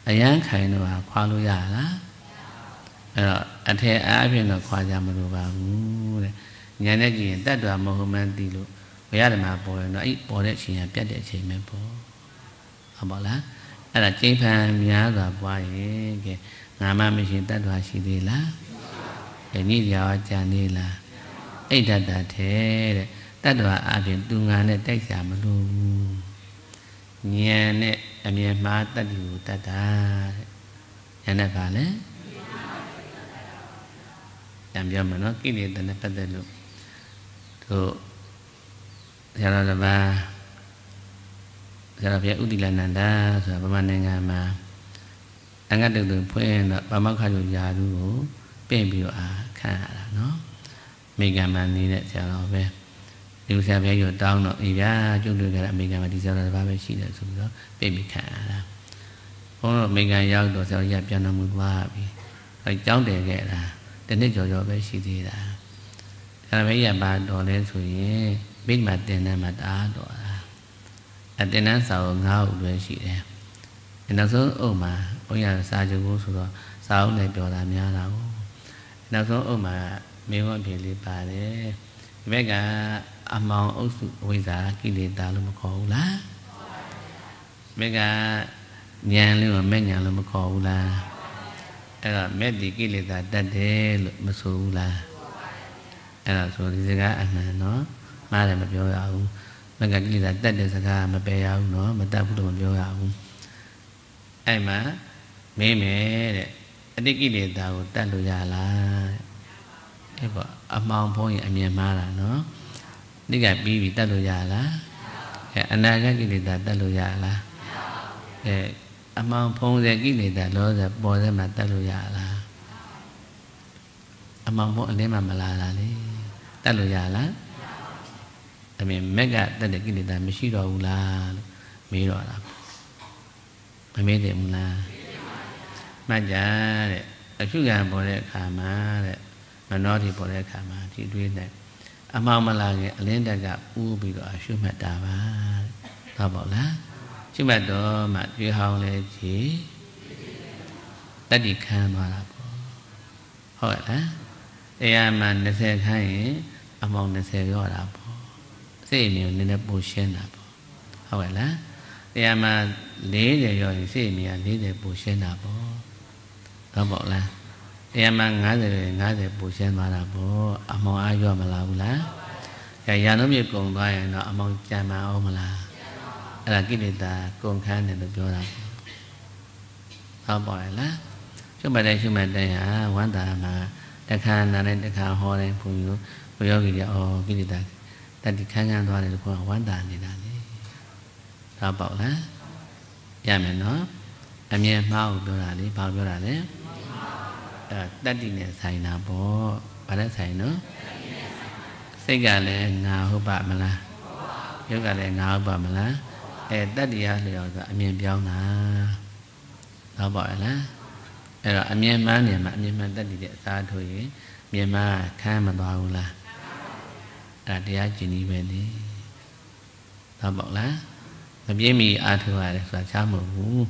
အရန်ခိုင်တော့ခွာလို့ရလားအဲ့တော့အထက်အားဖြင့်တော့ခွာကြမလို့ပါဘူးတဲ့ညာနဲ့ကြည့်ရင်တတ်တော်မဟုတ်မှန်းသိလို့ဘုရားဓမ္မပေါ်ရင်တော့အဲ့ပေါ်တဲ့အချိန်ကပြတ်တဲ့အချိန်ပဲပေါ့ဟုတ်ပါလားအဲ့ဒါကျိန်ဖန်များစွာပွားရင်ကဲငါမှမရှိတတ်တော်ရှိသေးလားဒီနေ့ကြောကြာနေလားအိဋ္ဌတထဲတဲ့တတ်တော်အပြင်သူငါနဲ့တိုက်ဆရာမလို့ဘူး ဉာဏ်နဲ့အမြင်မှားတတ်တယ်ကိုတတ်တာတဲ့ဉာဏ်နဲ့ပါလဲပြန်ပြောမယ်နော်ကိလေသာနဲ့ပတ်သက်လို့တို့ဆရာတော်တစ်ပါးဆရာတော်ပြဥတိလနန္ဒာဆိုတာဗမာနိုင်ငံမှာအင်္ဂတုတ်တုဖွင့်တော့ဗမောက္ခကျရာသူကိုပြင်ပြီးတော့အာခံရတာနော်အမေရိကန်မှာနေတဲ့ဆရာတော်ပဲ ဒီဆရာပြရွတောင်းတော့အေးဗျာကျုပ်တို့ကအမေရိကန်မှာဒီဆရာတော်တစ်ပါးပဲရှိတယ်ဆိုပြီးတော့ပြင်ပြီးခံရတာဘုန်းတော်အမေရိကန်ရောက်တော့ဆရာတော်ကြီးပြန်တော်မူသွားပြီအဲကြောင်းတယ်ခဲ့တာတနစ်ကြော်ကြော်ပဲရှိသေးတာဆရာမေးရပါတော်လဲဆိုရင်မိမတင်တဲ့မှာတအားတော်တာအတင်တန်းစာအုပ်၅အုပ်ပဲရှိတယ်နောက်ဆုံးအုပ်မှာဘုန်းကြီးစာချုပ်ကိုဆိုတော့စာအုပ်နဲ့ပြောတာများတာကိုနောက်ဆုံးအုပ်မှာမင်းဝအပြေလေးပါတယ်ဒီဘက်က အမောင်အုပ်စုအဝိဇ္ဇာကိလေသာလို့မခေါ်ဘူးလားဘက်ကဉာဏ်လို့မဲ့ဉာဏ်လို့မခေါ်ဘူးလားအဲ့တော့မဲ့ဒီကိလေသာတတ်တယ်လို့မဆိုဘူးလားအဲ့ဒါဆိုဒီစကားအမှန်နော်မှားတယ်မပြောရဘူးမကကိလေသာတတ်တဲ့စကားမပယ်ရဘူးနော်မတတ်ဘူးလို့မပြောရဘူးအဲ့မှာမင်းမယ်တဲ့အတိကိလေသာကိုတတ်လို့ရလားအဲ့ပေါ့အမောင်ဖုံးရင်အမြင်မှားတာနော် နိကပြီးပြီတတ်လို့ရလားအဲအနာဂတ်ကိလေသာတတ်လို့ရလားအဲအမောင်ဖုံးတဲ့ကိလေသာလောဆပေါ်တဲ့မှာတတ်လို့ရလားအမောင်ဖုံးအလင်းမှာမလာတာလေတတ်လို့ရလားအမေမက်ကတတ်တဲ့ကိလေသာမရှိတော့ဘူးလားလို့မေးတော့တာမမေးတယ်ဘူးလားမှတ်ကြတဲ့အရှုခံပေါ်တဲ့အခါမှာတဲ့မနောတိပေါ်တဲ့အခါမှာဒီတွေးနဲ့ အမှောင်မလာခင်အလင်းတက်ကဥပြီးတော့ရှုမှတ်တာပါဟုတ်ပါလားရှုမှတ်တော့မှတွေးဟောင်းလဲကြည်တတိခံသွားတာပေါ့ဟုတ်လားတရားမှ20ခန်းရင်အမှောင်20ရောတာပေါ့စိတ်အမြင်နည်းနည်းပိုရှင်းတာပေါ့ဟုတ်ကဲ့လားတရားမှ40ရောရင်စိတ်အမြင်က40ပိုရှင်းတာပေါ့ဟုတ်ပါလား တရားမှ90 90ပူရှင်းသွားတာပေါ့အမောင်အားရောမလားဘူးလားရရနှုံးမြေကုံသွားရင်တော့အမောင်ကြံမအောင်မလားအဲ့ဒါကိလေသာကုံခန်းတယ်လို့ပြောတာဟုတ်ပါရဲ့လားရှုမှတ်တဲ့ရှုမှတ်တဲ့ဟာဝန္တာမှာတခါနာနဲ့တခါဟောတဲ့ဘုန်းကြီးဘုယောဂီတွေအော်ကိလေသာတတိခန်းခန်းသွားတယ်လို့ခေါ်ဝန္တာနေတာလေဟုတ်ပါလားရမယ်နော်အမြင်မှားကိုပြောတာလေဘာပြောတာလဲအဲ တတ္တိနဲ့ဆိုင်တာပေါ့ဘာလဲဆိုင်နော်စိတ်ကလည်းငါဟုတ်ပါမလားရုပ်ကလည်းငါဟုတ်ပါမလားအဲတတ္တိရလျော်ဆိုအမြင်ပြောင်းတာတော့ပါလားအဲ့တော့အမြင်မှန်းနေမှာအမြင်မှန်တတ္တိတဲ့အစားထိုးရင်မြင်မှခမ်းမသွားဘူးလားအဲ့ဒါတရားကျင့်ဤပဲလေတော့ပေါ့လားမပြင်းမီအားထုတ်ရတယ်ဆိုတာချားမဟုတ်ဘူး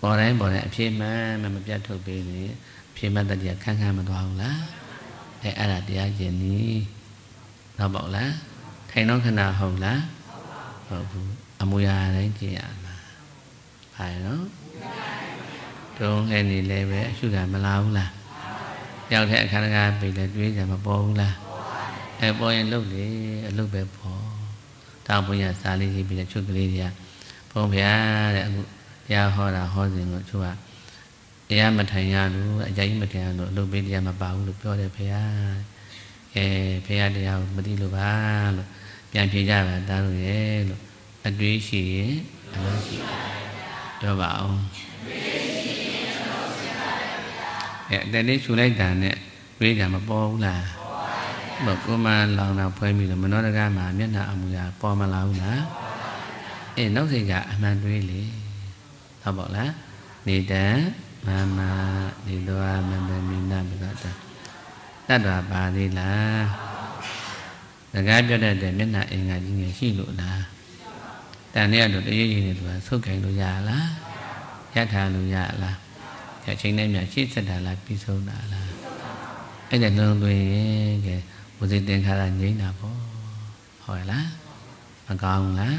ပေါ်တိုင်းပေါ်တိုင်းအဖြစ်မှန်မပြတ်ထုတ်ပေးနေ ဖြေမတ်တတရားခန်းခန်းမသွားဘူးလားအဲအဲ့ဒါတရားကျင်နီးတော့ပေါ့လားထိုင်တော့ခဏဟုတ်လားဟုတ်ဘူးအမူအရာတိုင်းကျင်ရမှာဘာလဲနော်ဒတုံးလဲနေလဲပဲအရှုခံမလာဘူးလားရောက်တဲ့အခါကပိတ်လဲတွေးကြမပေါ်ဘူးလားအဲပေါ်ရင်လုပ်လေအလုပ်ပဲပေါ်တောင်ဘုရားစာလေးရေးပြီးတဲ့ချုပ်ကလေးတွေကဘုံဗျာတဲ့အခုတရားဟောတာဟောစဉ်ကိုသူက တရားမထိုင်ရလို့အကြိုက်မထိုင်ရလို့အလုပ်ပေးတရားမပါဘူးလို့ပြောတယ်ဖေဟာအဲဖေဟာတရားကိုမသိလို့ပါလို့ပြန်ဖြေကြပါတားလို့ရဲ့လို့အတွေးရှိရင်အလုပ်ရှိပြောပါအောင်အဲတနေ့ရှူလိုက်တာနဲ့ဝိကံမပေါ်ဘူးလားပေါ်ကိုမလောင်တာဖွဲပြီးတော့မနောတကမှာမျက်နှာအမူအရာပေါ်မလာဘူးလားအေးနောက်စိတ်ကအမှန်တွေးလေဟုတ်ပါလားနေတံ မမနေတော်မမမိနာဘဂတတတ္တဝါပါသေးလားစကားပြောတတ်တဲ့မျက်နှာအင်္ဂါကြီးငယ်ရှိလို့လားတန်တဲ့တော့တရရည်နေသူကဆုတ်ကင်လို့ရလားရထားလို့ရလားရချင်းနဲ့မြရှေ့ဆက်တာလားပြီးဆုံးတာလားအဲ့ဒါလုံးသွင်းရင်ကဲဝစီတင်ခါရငိမ့်တာပေါ့ဟုတ်လားမကောင်းလား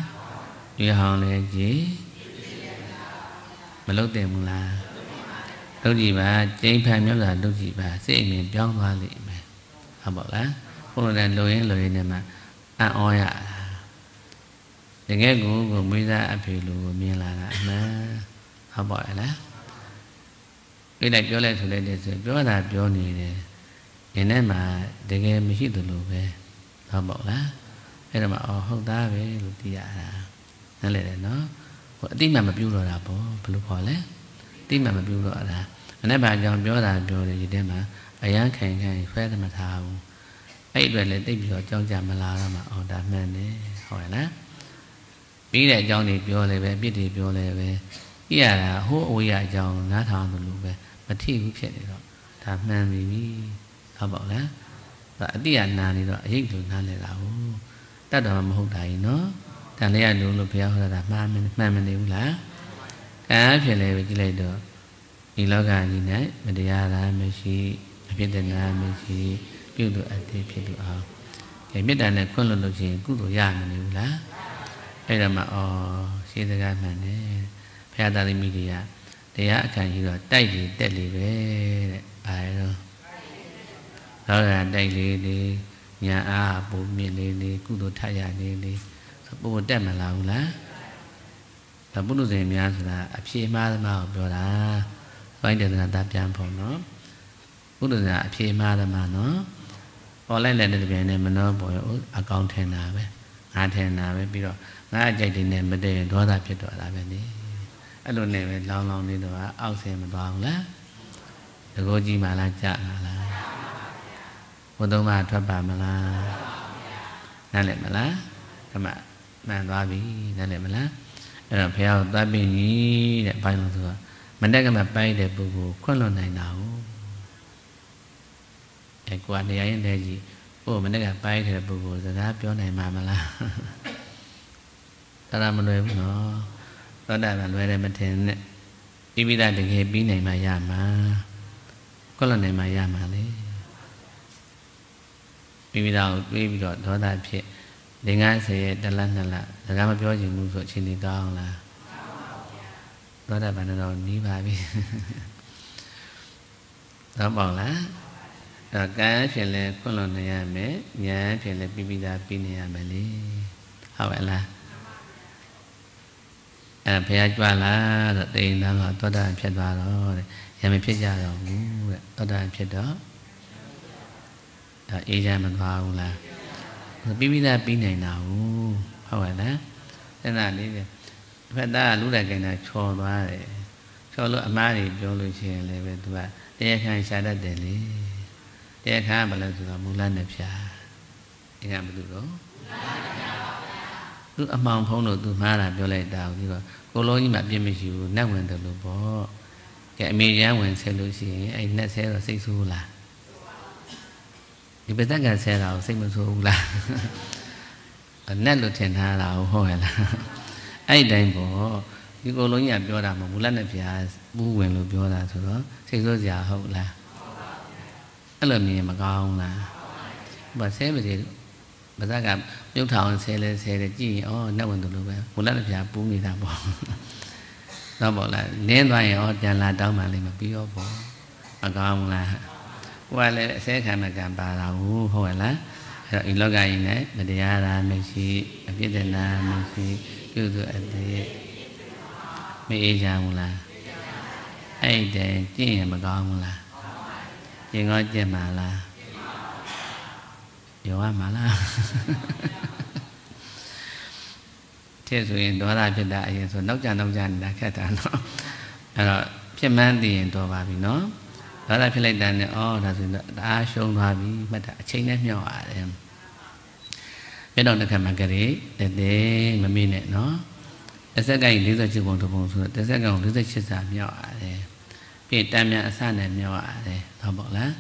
ဒီဟောင်းလေကြီးမလုတ်တယ်ဘူးလား လုတ်ကြည့်ပါကျိန်းဖန်မြတ်လာလုတ်ကြည့်ပါစိတ်အမြင်ပြောင်းသွားလိမ့်မယ်ဟုတ်ပါလားဘုရားလည်းလုံရင်လုံရင်နဲ့မှအံ့ဩရတာတကယ်ကိုကိုမွေးသားအဖေလိုကိုမြင်လာတာအမှန်ဟုတ်ပါရဲ့လားပြလိုက်ပြောလိုက်ဆိုလိုက်တယ်ဆိုပြောတာပြောနေတယ်ဒီနေ့မှတကယ်မရှိသလိုပဲဟုတ်ပါလားအဲ့တော့မှအော်ဟုတ်သားပဲလို့သိရတာနားလည်တယ်နော်ဟိုအတိမမပြုတော့တာပေါ့ဘလို့ခေါ်လဲအ တိမမပြုတော့တာမနေ့ကကြောင်ပြောတာပြောတယ်ဒီထဲမှာအရန်ခိုင်ခိုင်ဖဲသမထားဘူးအဲ့အတွက်လည်းတိတ်ပြီးတော့ကြောင်းကြမလာတော့မှအော်ဒါမှန်တယ်ဟုတ်ရဲ့လားပြီးတဲ့အကြောင်းတွေပြောလဲပဲအပြစ်တွေပြောလဲပဲကြည့်ရတာဟိုးအဝေးရအကြောင်းနားထောင်လို့ပဲမထိဘူးဖြစ်နေတော့ဒါမှန်ပြီဟုတ်ပါ့လားဒါအတိအနာနေတော့အရေးလို့နားလဲတာဟုတ်တတ်တော်မဟုတ်တာကြီးနော်တန်လေးရလို့လို့ဘုရားဟောတာမှားမှန်မနေဘူးလား ကံဖြစ်လဲပဲကြည့်လိုက်တော့ဒီလောကကြီး၌မတရားတာမရှိအဖြစ်တနာမရှိပြုလို့အတ္တိဖြစ်လို့အောင်အဲမေတ္တာနဲ့ခွင့်လို့လို့ချင်းကုသိုလ်ရမနေဘူးလားအဲ့ဒါမှဩရှင်းစကားမှန်တယ်ဘုရားသားသမီးတွေကတရားအခါကြီးတော့တိုက်လေတက်လေပဲတဲ့ဘာလဲတော့သောတာတိုက်လေလေညာအားပုံမြင့်လေလေကုသိုလ်ထရလေလေပို့တက်မလာဘူးလား ဒါပုရုဇဉ်များဆိုတာအဖြေမှားသမားကိုပြောတာဘိုင်းတေသနာတပြန်ဖို့နော်ပုရုဇဉ်အဖြေမှားသမားနော်ပေါ်လိုက်တဲ့တပြန်နဲ့မနှောပေါ်ရောအကောင့်ထင်တာပဲငါထင်တာပဲပြီးတော့ငါအကြိုက်တွေနဲ့မတည့်ရင်ဒေါသဖြစ်တော့တာပဲလေအဲ့လိုနဲ့ပဲလောင်းလောင်းနေတော့အောက်ဆင်းမသွားဘူးလားတကောကြီးမှလားကြာလာလားဘုသုံးပါထွက်ပါမလားနားလည်မလားဓမ္မမှန်သွားပြီနားလည်မလား အဲ့တော့ဘုရားကိုသွားပြီးတဲ့ဘိုင်းလို့ဆိုတာမတက်ကမှပိုင်းတဲ့ပုဂ္ဂိုလ်ခွန့်လွန်နိုင်တာဟုတ်အဲကွာနေရာရင်တည်းကြီးဟိုမတက်ကပိုင်းတဲ့ပုဂ္ဂိုလ်စကားပြောနိုင်မှာမလားဒါရမလွယ်ဘူးနော်သောတာပန်လွယ်တယ်မထင်နဲ့ပြီးပြီးသားတကယ်ပြီးနိုင်မှရမှာခွန့်လွန်နိုင်မှရမှာလေပြီးပြီးသားကိုတွေးပြီးတော့ဒေါသဖြစ်လင်္ကားဆယ်ရဲ့တလတ်နှစ်လ စကားမပြောချင်ဘူးဆိုအချိန်ကြီးကောင်းလားသောတာပန်တော့နီးပါပြီတော့ပေါ့လားအဲကံဖြစ်လဲခွင့်လွန်နေရမယ်ဉာဏ်ဖြစ်လဲပြီးပြီးသားပြီးနေရမယ်လေဟုတ်ရဲ့လားအဲဘုရားကြွလာတော့တိန်သားကသောတာဖြစ်သွားတော့တဲ့ရမဖြစ်ကြတော့ဘူးတဲ့သောတာဖြစ်တော့အဲအေးချမ်းမသွားဘူးလားပြီးပြီးသားပြီးနိုင်တာဟုတ် ဟုတ်ရဲ့လားအဲ့ဒါလေးပဲဖက်သားလူတဲ့ကိန်းတာချော်သွားတယ်ချော်လို့အမားတွေပြောလို့ရှိရင်လည်းပဲသူကတရားခံရှာတတ်တယ်လေတရားခံဘာလို့ဆိုတော့မူလနဲ့ဖြာအင်းကဘယ်လိုတော့သူအမောင်ဖုံးလို့သူမှားတာပြောလိုက်တာကိုပြီးတော့ကိုလုံးကြီးမှပြင်းမရှိဘူးနတ်ဝင်တယ်လို့ပေါ့ကဲအမေရန်ဝင်ဆဲလို့ရှိရင်အဲ့နတ်ဆဲတော့စိတ်ဆိုးလားဒီပသက်ကဆဲတာကိုစိတ်မဆိုးဘူးလား နတ်လို့ထင်ထားတာဟုတ်ရဲ့လားအဲ့ဒီတိုင်းပေါ့ဒီကိုလုံးကြီးကပြောတာမဟုတ်ဘူးလက်နဲ့ပြားဘူးဝင်လို့ပြောတာဆိုတော့စိတ်ဆိုးစရာဟုတ်လားအဲ့လိုမြင်မကောင်းလားဘာဆဲမစီပါဇက်ကပြုတ်ထောင်ဆဲလဲဆဲတယ်ကြည့်ရင်ဩနတ်ဝင်သူလိုပဲမူလနဲ့ပြားပူးနေတာပေါ့တော့ပေါ့လားလင်းသွားရင်ဟောပြန်လာတောင်းမှလည်းမပြီးတော့ပေါ့မကောင်းဘူးလားဟိုကလည်းအစဲခံမကံပါတာဟုတ်ဟုတ်ရဲ့လား အဲ့တော့ဒီလောကကြီးနဲ့မတရားတာမရှိအပြစ်ဒနာမရှိပြုစုအပ်တဲ့မအေးချမ်းဘူးလားအဲ့တဲ့ကျင့်ရင်မကောင်းဘူးလားကျင့်ကောကျင့်ပါလားယောရမှာလားတဲ့ဆိုရင်ဒေါသဖြစ်တာအရင်ဆိုနောက်ကြနောက်ကြနေတာခက်တာနော်အဲ့တော့ဖြစ်မှန်းသိရင်တော့ပါပြီနော်ဒေါသဖြစ်လိုက်တဲ့နဲ့အော်ဒါဆိုရင်တော့အားရှုံးသွားပြီမှတ်တာအချိန်နဲ့မြောက်ရတယ် ပြတော့တစ်ခါမှကြရေတဲ့တဲ့မမေ့နဲ့နော်တစ်စက္ကန့်48ပုံတစ်ပုံဆိုတော့တစ်စက္ကန့်48စာမြောက်ရတယ်ပြည့်တမ်းမြန်အစနဲ့မြောက်ရတယ်ဟုတ်ပေါ့လား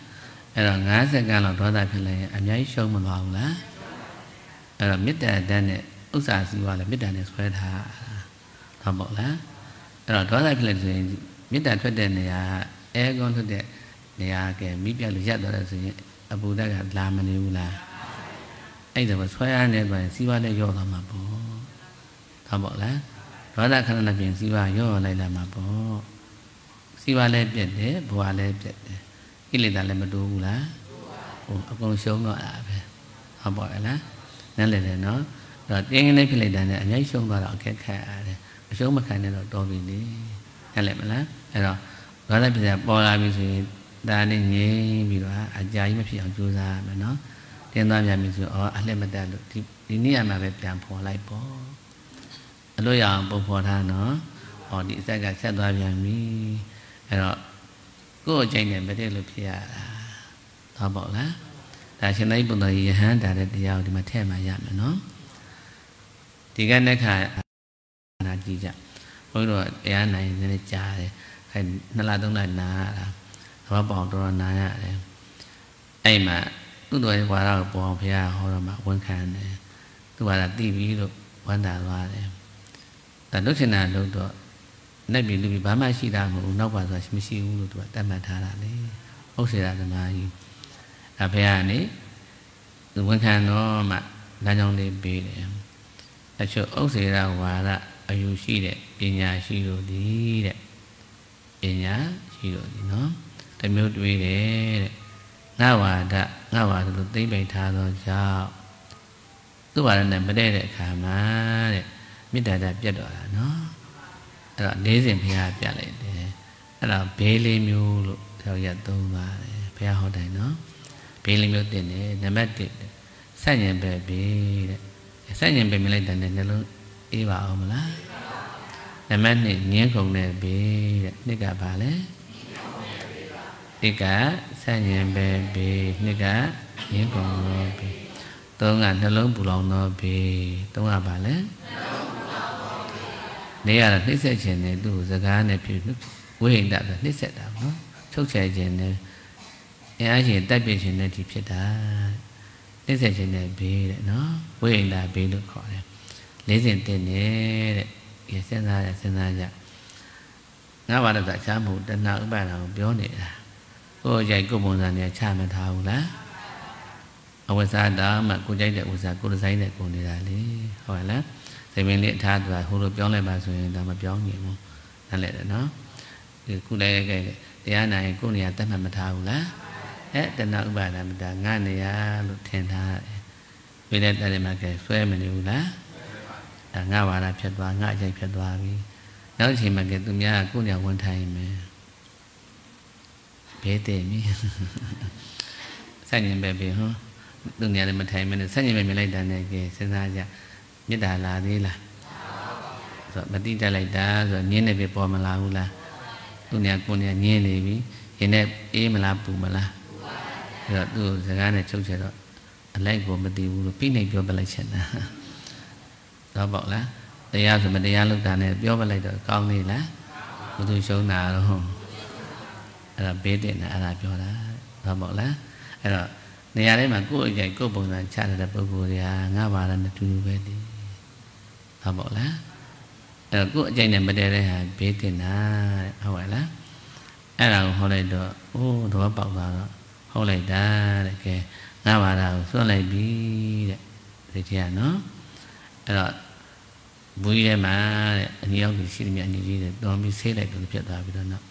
အဲ့တော့9စက္ကန့်လောက်ဒေါသဖြစ်လိုက်ရင်အများကြီးရှုံးမသွားဘူးလားအဲ့တော့မေတ္တာတန်းနဲ့ဥစ္စာစီးပွားလည်းမေတ္တာနဲ့ဆွဲထားဟုတ်ပေါ့လားအဲ့တော့ဒေါသဖြစ်လိုက်ဆိုရင်မေတ္တာထွက်တဲ့နေရာအဲကွန်ထွက်တဲ့နေရာကမိပြလို့ရပ်သွားတယ်ဆိုရင်အပူဓာတ်ကလာမနေဘူးလား အဲ့ဒါပဲဆွဲရနေသွားရင်စီးပွားလည်းရော့သွားမှာပေါ့ဟုတ်ပေါ့လားဒေါသခဏနဲ့ပြင်စီးပွားရော့လိုက်လာမှာပေါ့စီးပွားလည်းပြက်တယ်ဘဝလည်းပြက်တယ်ကိလေသာလည်းမတိုးဘူးလားဟိုအကုန်ရှုံးတော့တာပဲဟုတ်ပါရဲ့လားနားလည်တယ်နော်တော့တင်းကနေဖြစ်လိုက်တာနဲ့အများရှုံးသွားတော့အခက်ခက်ရတယ်အရှုံးမခံနဲ့တော့တော်ပြီလေနားလည်မလားအဲ့တော့ဘာသာပြပေါ်လာပြီဆိုရင်ဒါနဲ့ငြိမ်ပြီးတော့အကြာကြီးမဖြစ်အောင်ကြိုးစားရမယ်နော် တင်းသွားပြန်ပြီဆိုအော်အလှက်မတက်လို့ဒီဒီနေ့ရမှာပဲပြန်ဖော်လိုက်ပေါ့အလို့ရအောင်ပုံဖော်ထားနော်ဟောဒီအဆက်ကဆက်သွားပြန်ပြီအဲ့တော့ကိုယ့်အကျင့်နဲ့မတည့်လို့ဖြစ်ရတာတော့ပေါ့လားဒါရှင်သာရိပုတ္တရာယဟန်တာတဲ့တရားကိုဒီမှာထည့်မှရမယ်နော်ဒီကနေ့ခါနာကြည့်ကြဘုန်းကြီးတို့တရားနိုင်နေနေကြားတယ်အဲနှစ်လသုံးလနာရတာဘာပေါအောင်တော်တော်နာရတယ်အဲ့မှာ သူ့တော်ရဲ့ဝါရကိုပေါ်အောင်ဘုရားဟောတော့မှဝန်ခံတယ်သူကလည်းသိပြီလို့ဝန်တာသွားတယ်ဒါလုချင်တာလို့တော့နဲ့ပြီလူပြီဘာမှရှိတာမဟုတ်ဘူးနောက်ပါဆိုတာမရှိဘူးလို့သူကတတ်မှတ်ထားတာလေဟုတ်စေတာဓမ္မကြီးအဖေကနေသူဝန်ခံတော့မှလမ်းကြောင်းလေးပေးတယ်အချို့ဥစ္စေရဝါဒအယူရှိတဲ့ပညာရှိလို့ဒီတဲ့ပညာရှိလို့ဒီနော်တမျိုးတွေးတယ်တဲ့ ငါဝါဒငါဝါဒလို့သိမ့်ပိန်ထားသောကြောင့်သူ့ဝါဒနဲ့မတည့်တဲ့အခါမှာတဲ့မေတ္တာဓာတ်ပြတ်တော့တာနော်အဲ့တော့၄စဉ်ဘုရားပြလိုက်တယ်အဲ့တော့ဘေးလေးမျိုးလို့ပြောရသုံးပါတယ်ဘုရားဟောတယ်နော်ဘေးလေးမျိုးတင်တယ်နံပါတ်1ဆန့်ကျင်ဘက်ဘေးတဲ့ဆန့်ကျင်ဘက်မြင်လိုက်တဲ့နှလုံးအေးပါအောင်မလားနံပါတ်2ငင်းခုန်တဲ့ဘေးတဲ့နှစ်ကဘာလဲတစ်က ဆန့်ကျင်ဘက်ဘေးနှစ်ကငင်းခုန်သောဘေးသုံးကနှလုံးပူလောင်သောဘေးသုံးကဘာလဲနေရတာနှိမ့်ဆက်ခြင်းနဲ့သူ့စကားနဲ့ဖြစ်ဝိဟိတဆိုနှိမ့်ဆက်တာနော်ချုပ်ချယ်ခြင်းနဲ့အင်အားရှင်တက်ပြခြင်းနဲ့ဒီဖြစ်တာနှိမ့်ဆက်ခြင်းနဲ့ဘေးတဲ့နော်ဝိဟိတဘေးလို့ခေါ်တယ်လေးစဉ်တင်နေတဲ့ဒီစဉ်းစားရစဉ်းစားကြငါဘာလို့ဆိုအခြားမဟုတ်တဏှာဥပါဒံကိုပြောနေတာ ကိုယ်ကြိုက်ကိုယ်ပုံစံနဲ့ချမထားဘူးလားအဝဇ္ဇာတာမှကိုကြိုက်တဲ့ဥစ္စာကိုယ်ဒီဇိုင်းနဲ့ကိုနေတာလေဟုတ်လားသေမင်းလေးအထားသူကဟိုလိုပြောင်းလိုက်ပါဆိုရင်ဒါမပြောင်းနိုင်ဘူးနားလည်တယ်နော်ဒီခုလည်းကဲတရားနိုင်ကိုယ်နေရာတတ်မှတ်မထားဘူးလားအဲတဏှာဥပါဒံမတာငါနေရာလို့ထင်ထားတယ်ဝိတဲ့တည်းမှာကဲဆွဲမနေဘူးလားဒါငါဝါဒဖြစ်သွားငါအကျိတ်ဖြစ်သွားပြီနောက်ချိန်မှာကသူများကိုယ်ညာဝန်ထိုင်မယ် ဘေးတည်ပြီဆိုင်ရင်ပဲပြီဟောသူများလည်းမထိုင်မနဲ့ဆိုင်ရင်ပဲမြင်လိုက်တာနဲ့ကဲစဉ်းစားကြမေတ္တာလာသေးလားဆိုမတိတက်လိုက်တာဆိုညင်းနေပြီပေါ်မလာဘူးလားသူများကိုယ်ညာညင်းနေပြီရင်နဲ့အေးမလားပူမလားအဲ့တော့သူစကားနဲ့ချုပ်ချယ်တော့အလိုက်ကိုမသိဘူးလို့ပြိနေပြောပလိုက်ချင်တာတော့ပေါ့လားတရားဆိုမတရားလုပ်တာနဲ့ပြောပလိုက်တော့ကောင်းနေလားဘုသူရှုံးတာတော့ အဲ့ဒါဘေးတင်တာအဲ့ဒါပြောတာတော့ပေါ့လားအဲ့တော့နေရာတိုင်းမှာကိုယ့်အကြိုက်ကိုယ့်ပုံစံချတဲ့ပုဂ္ဂိုလ်တွေဟာငါဘာသာနဲ့တူတူပဲလေဟုတ်ပေါ့လားအဲ့တော့ကိုယ့်အကြိုက်နဲ့မတည့်တဲ့ဟာဘေးတင်တာတဲ့ဟုတ်ပါလားအဲ့ဒါကိုဟောလိုက်တော့အိုးတော့ပေါက်သွားတော့ဟုတ်လိုက်တာတဲ့ကဲငါဘာသာကိုစွန့်လိုက်ပြီတဲ့ဒီတရားနော်အဲ့တော့ဘူးကြီးထဲမှာတဲ့အနည်းရောက်ကြီးရှိတယ်မြတ်အနည်းကြီးတွေတော်ပြီးဆေးလိုက်လို့ဖြစ်သွားပြီးတော့နောက်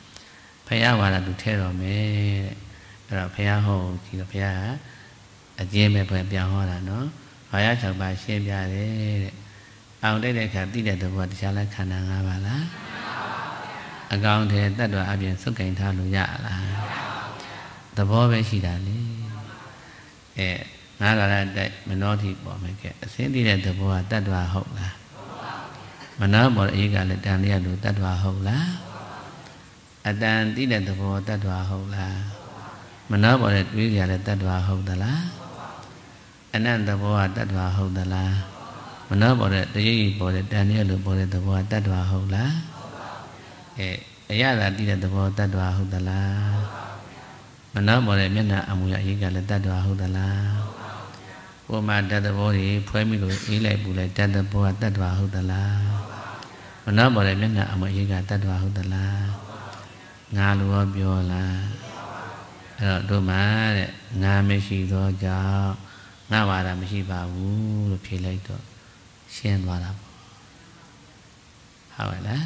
ဖယားဝါဒသူထဲတော်မယ်တဲ့အဲ့တော့ဖယားဟောကြည့်တော့ဖယားကအကျဉ်းပဲပြန်ပြန်ဟောတာနော်ဘာရ၆ပါးရှင်းပြတယ်တဲ့အောင်တဲ့တဲ့အခါသိတဲ့သဘောတရားလဲခန္ဓာ၅ပါးလားအကောင်ထဲတတ်တော်အပြင်စုတ်ကင်ထားလို့ရလားသဘောပဲရှိတာလေအဲငါးကာရတိုက်မနောတိပေါ်မယ်ကဲအစင်းသိတဲ့သဘောကတတ်တော်ဟုတ်လားမနောပေါ်တဲ့အရေးကလည်းတန်လျက်လို့တတ်တော်ဟုတ်လား အတန်သိတဲ့သဘောတတ်တော်ဟုတ်လားမနောပေါ်တဲ့တွေးကြလည်းတတ်တော်ဟုတ်သလားအနန္တဘောကတတ္တဝါဟုတ်သလားမနောပေါ်တဲ့တရိပ်ပေါ်တဲ့တန်ရလို့ပေါ်တဲ့သဘောကတတ္တဝါဟုတ်လားအဲအရသာတည်တဲ့သဘောတတ္တဝါဟုတ်သလားမနောပေါ်တဲ့မျက်နှာအမူအရာအရေးကလည်းတတ္တဝါဟုတ်သလားပုံမှန်တတ္တဘောတွေဖွဲမိလို့အေးလိုက်ပူလိုက်တတ္တဘောကတတ္တဝါဟုတ်သလားမနောပေါ်တဲ့မျက်နှာအမူအရာကတတ္တဝါဟုတ်သလား ငါလိုရောပြောလားအဲ့တော့တို့မှာတဲ့ငါမရှိသောကြောင့်ငါပါတာမရှိပါဘူးလို့ဖြေလိုက်တော့ရှင်းသွားတာပေါ့ဟုတ်ရဲ့လား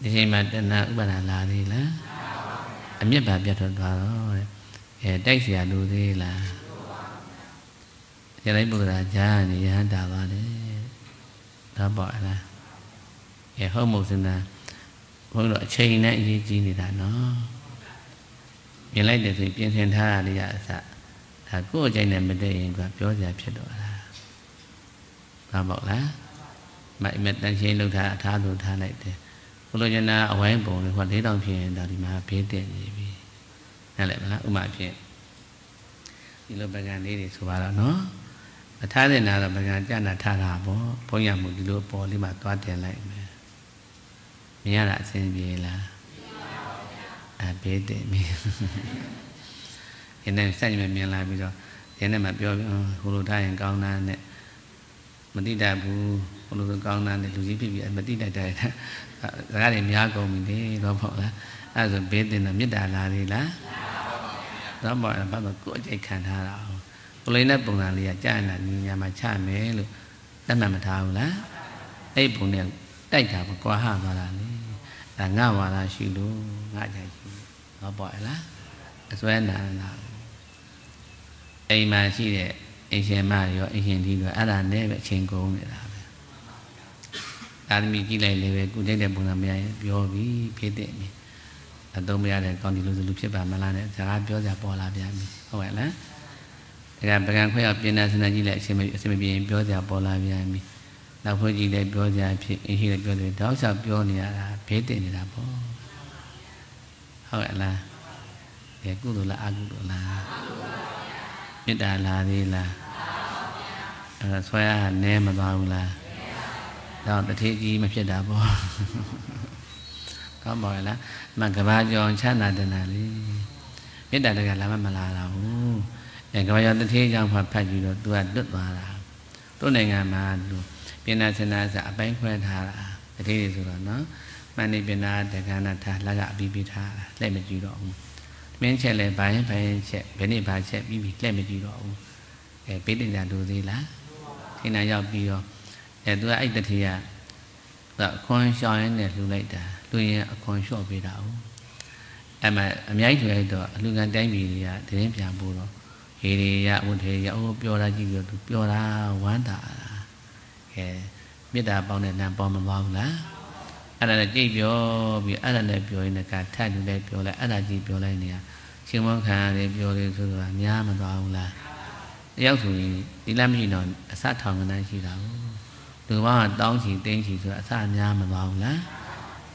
ဒီချိန်မှာတဏှာဥပါဒလာသေးလားအမြင့်ပါပြတ်ထွက်သွားတော့တဲ့အဲတိုက်เสียလူသေးလားရလိုက်ပုဂ္ဂလာဈာနေရဟန္တာပါတယ်တော့ပေါ့လားအဲဟုတ်မို့စင်တာ ဘုန်းတော်အချိန်နဲ့အရေးကြီးနေတာနော်မြင်လိုက်တယ်ဆိုရင်ပြင်ဆင်ထားရတဲ့အစဒါကိုယ့်အကြိုက်နဲ့မတည့်ရင်ကပြောစရာဖြစ်တော့တာဘာပေါ့လားမိုက်မဲ့တန်ရှင်းလောက်ထားအထားလို့ထားလိုက်တယ်ဘုလိုချင်တာအဝိုင်းပုံလေးဟော၄တောင်ဖြစ်ရင်ဒါဒီမှာဘေးတက်နေပြီနားလည်မလားဥမာဖြစ်ဒီလိုပကံလေးတွေဆိုပါတော့နော်အထားတဲ့နာတော့ပကံကြနာထားတာပေါ့ဘုန်းရမှုဒီလိုပေါ်လေးမှာသွားတင်လိုက်မယ် မြင်ရတာအဆင်ပြေလားအဘေးတက်မြင်ရင်းနဲ့စိုက်မြမြင်လာပြီးတော့ရင်းနဲ့မှပြောဟိုလိုထားရင်ကောင်းတာနဲ့မတိတတ်ဘူးဟိုလိုကောင်းတာနဲ့လူကြီးဖြစ်ပြီးမတိတတ်တဲ့စကားတွေများကုန်ပြီလေတော့ပေါ့လားအဲ့ဒါဆိုဘေးတင်တော့မေတ္တာလာသေးလားတော့ပေါ့ဘာလို့ကိုယ်အကျိတ်ခံထားတာကိုလိန်တဲ့ပုံစံလေးကကြာနေတာညာမှာချမယ်လို့တတ်မှတ်မထားဘူးလားအဲ့ပုံနဲ့တိုက်တာကွာဟသွားတာလေ ဒါငါဝါဒရှိလို့ငါကြိုက်ရှိတော့ပေါ့လားအစွဲနာနာအိမ်မှာရှိတဲ့အင်ရှင်မရောအင်ရှင်ဒီရောအဲ့ဒါနဲ့ပဲအချိန်ကုန်နေတာပဲသာသမီကြည့်လိုက်လေပဲကုတဲ့တဲ့ပုံစံမရရင်ပြောပြီးဖြစ်တဲ့မြင်အသုံးမရတဲ့ကောင်းဒီလိုလိုဖြစ်ပါမလားနဲ့စကားပြောကြပေါ်လာပြန်ပြီဟုတ်ရဲ့လားဒါကပကံခွဲအောင်ပြင်နေစနေကြည့်လိုက်အချိန်မအချိန်မပြေရင်ပြောကြပေါ်လာပြန်ပြီ နောက်ဖွဲ့ကြည့်လိုက်ပြောကြဖြစ်အင်းရှိလိုက်ပြောတယ်တောက်ချပြောနေရတာဘေးတင်နေတာပေါ့ဟုတ်ရဲ့လားကဲကုသိုလ်လားအကုသိုလ်လားအကုသိုလ်ပါဗျာမေတ္တာလားသေးလားအဲဒါဆွဲအားနဲမသွားဘူးလားတော့တထေးကြီးမဖြစ်တာပေါ့ကောင်းပါလားမကဘာကြောင်ချမ်းသာတနာလေမေတ္တာတကလာမမလာတာဘူးအဲကဘာကြောင်တထေးကြောင့်ဖတ်ဖတ်ကြည့်တော့ तू ကတွတ်သွားတာတို့နိုင်ငံမှာသူ ပြင်နာစနာစအပိုင်းခွဲထားတာတထေးတွေဆိုတော့နော်မန္တိပြင်နာတက္ကနာထားလက်ကအပြီးပြီးထားတာလက်မကြည့်တော့ဘူးမင်းချက်လဲဘာရင်ဘာရင်ချက်ဘယ်နေ့ဘာချက်ပြီးပြီးလက်မကြည့်တော့ဘူးအဲပေးတင်ကြလို့သေးလားခင်းနာရောက်ပြီးတော့အဲသူကအဲ့တတိယအခွန်ရှောင်းရင်းနဲ့လှူလိုက်တာလှူရင်အခွန်လျှော့ပေးတာဟုတ်အဲ့မှာအများကြီးတွေ့တော့အလူကန်တိုင်းပြည်တွေကတင်းပြန်ပို့တော့ဟေတွေရဝတ်တွေရအိုးပြောတာကြည့်ပြီးတော့သူပြောတာဝမ်းတာ အဲမေတ္တာပေါင်းတဲ့နံပေါင်းမပေါင်းဘူးလားအဲ့ဒါနဲ့ကြိတ်ပြောပြီးအဲ့ဒါနဲ့ပြောရင်ကထပ်လူလည်းပြောလိုက်အဲ့ဒါကြီးပြောလိုက်နေရရှင်မောခံရတယ်ပြောတယ်ဆိုတော့အများမသွားဘူးလားတယောက်ဆိုရင်ဒီလမရှိတော့အစထောင်ကနန်းရှိတာကိုလူပေါင်းကတောင်းချီတင်းချီဆိုတော့အစအများမသွားဘူးလား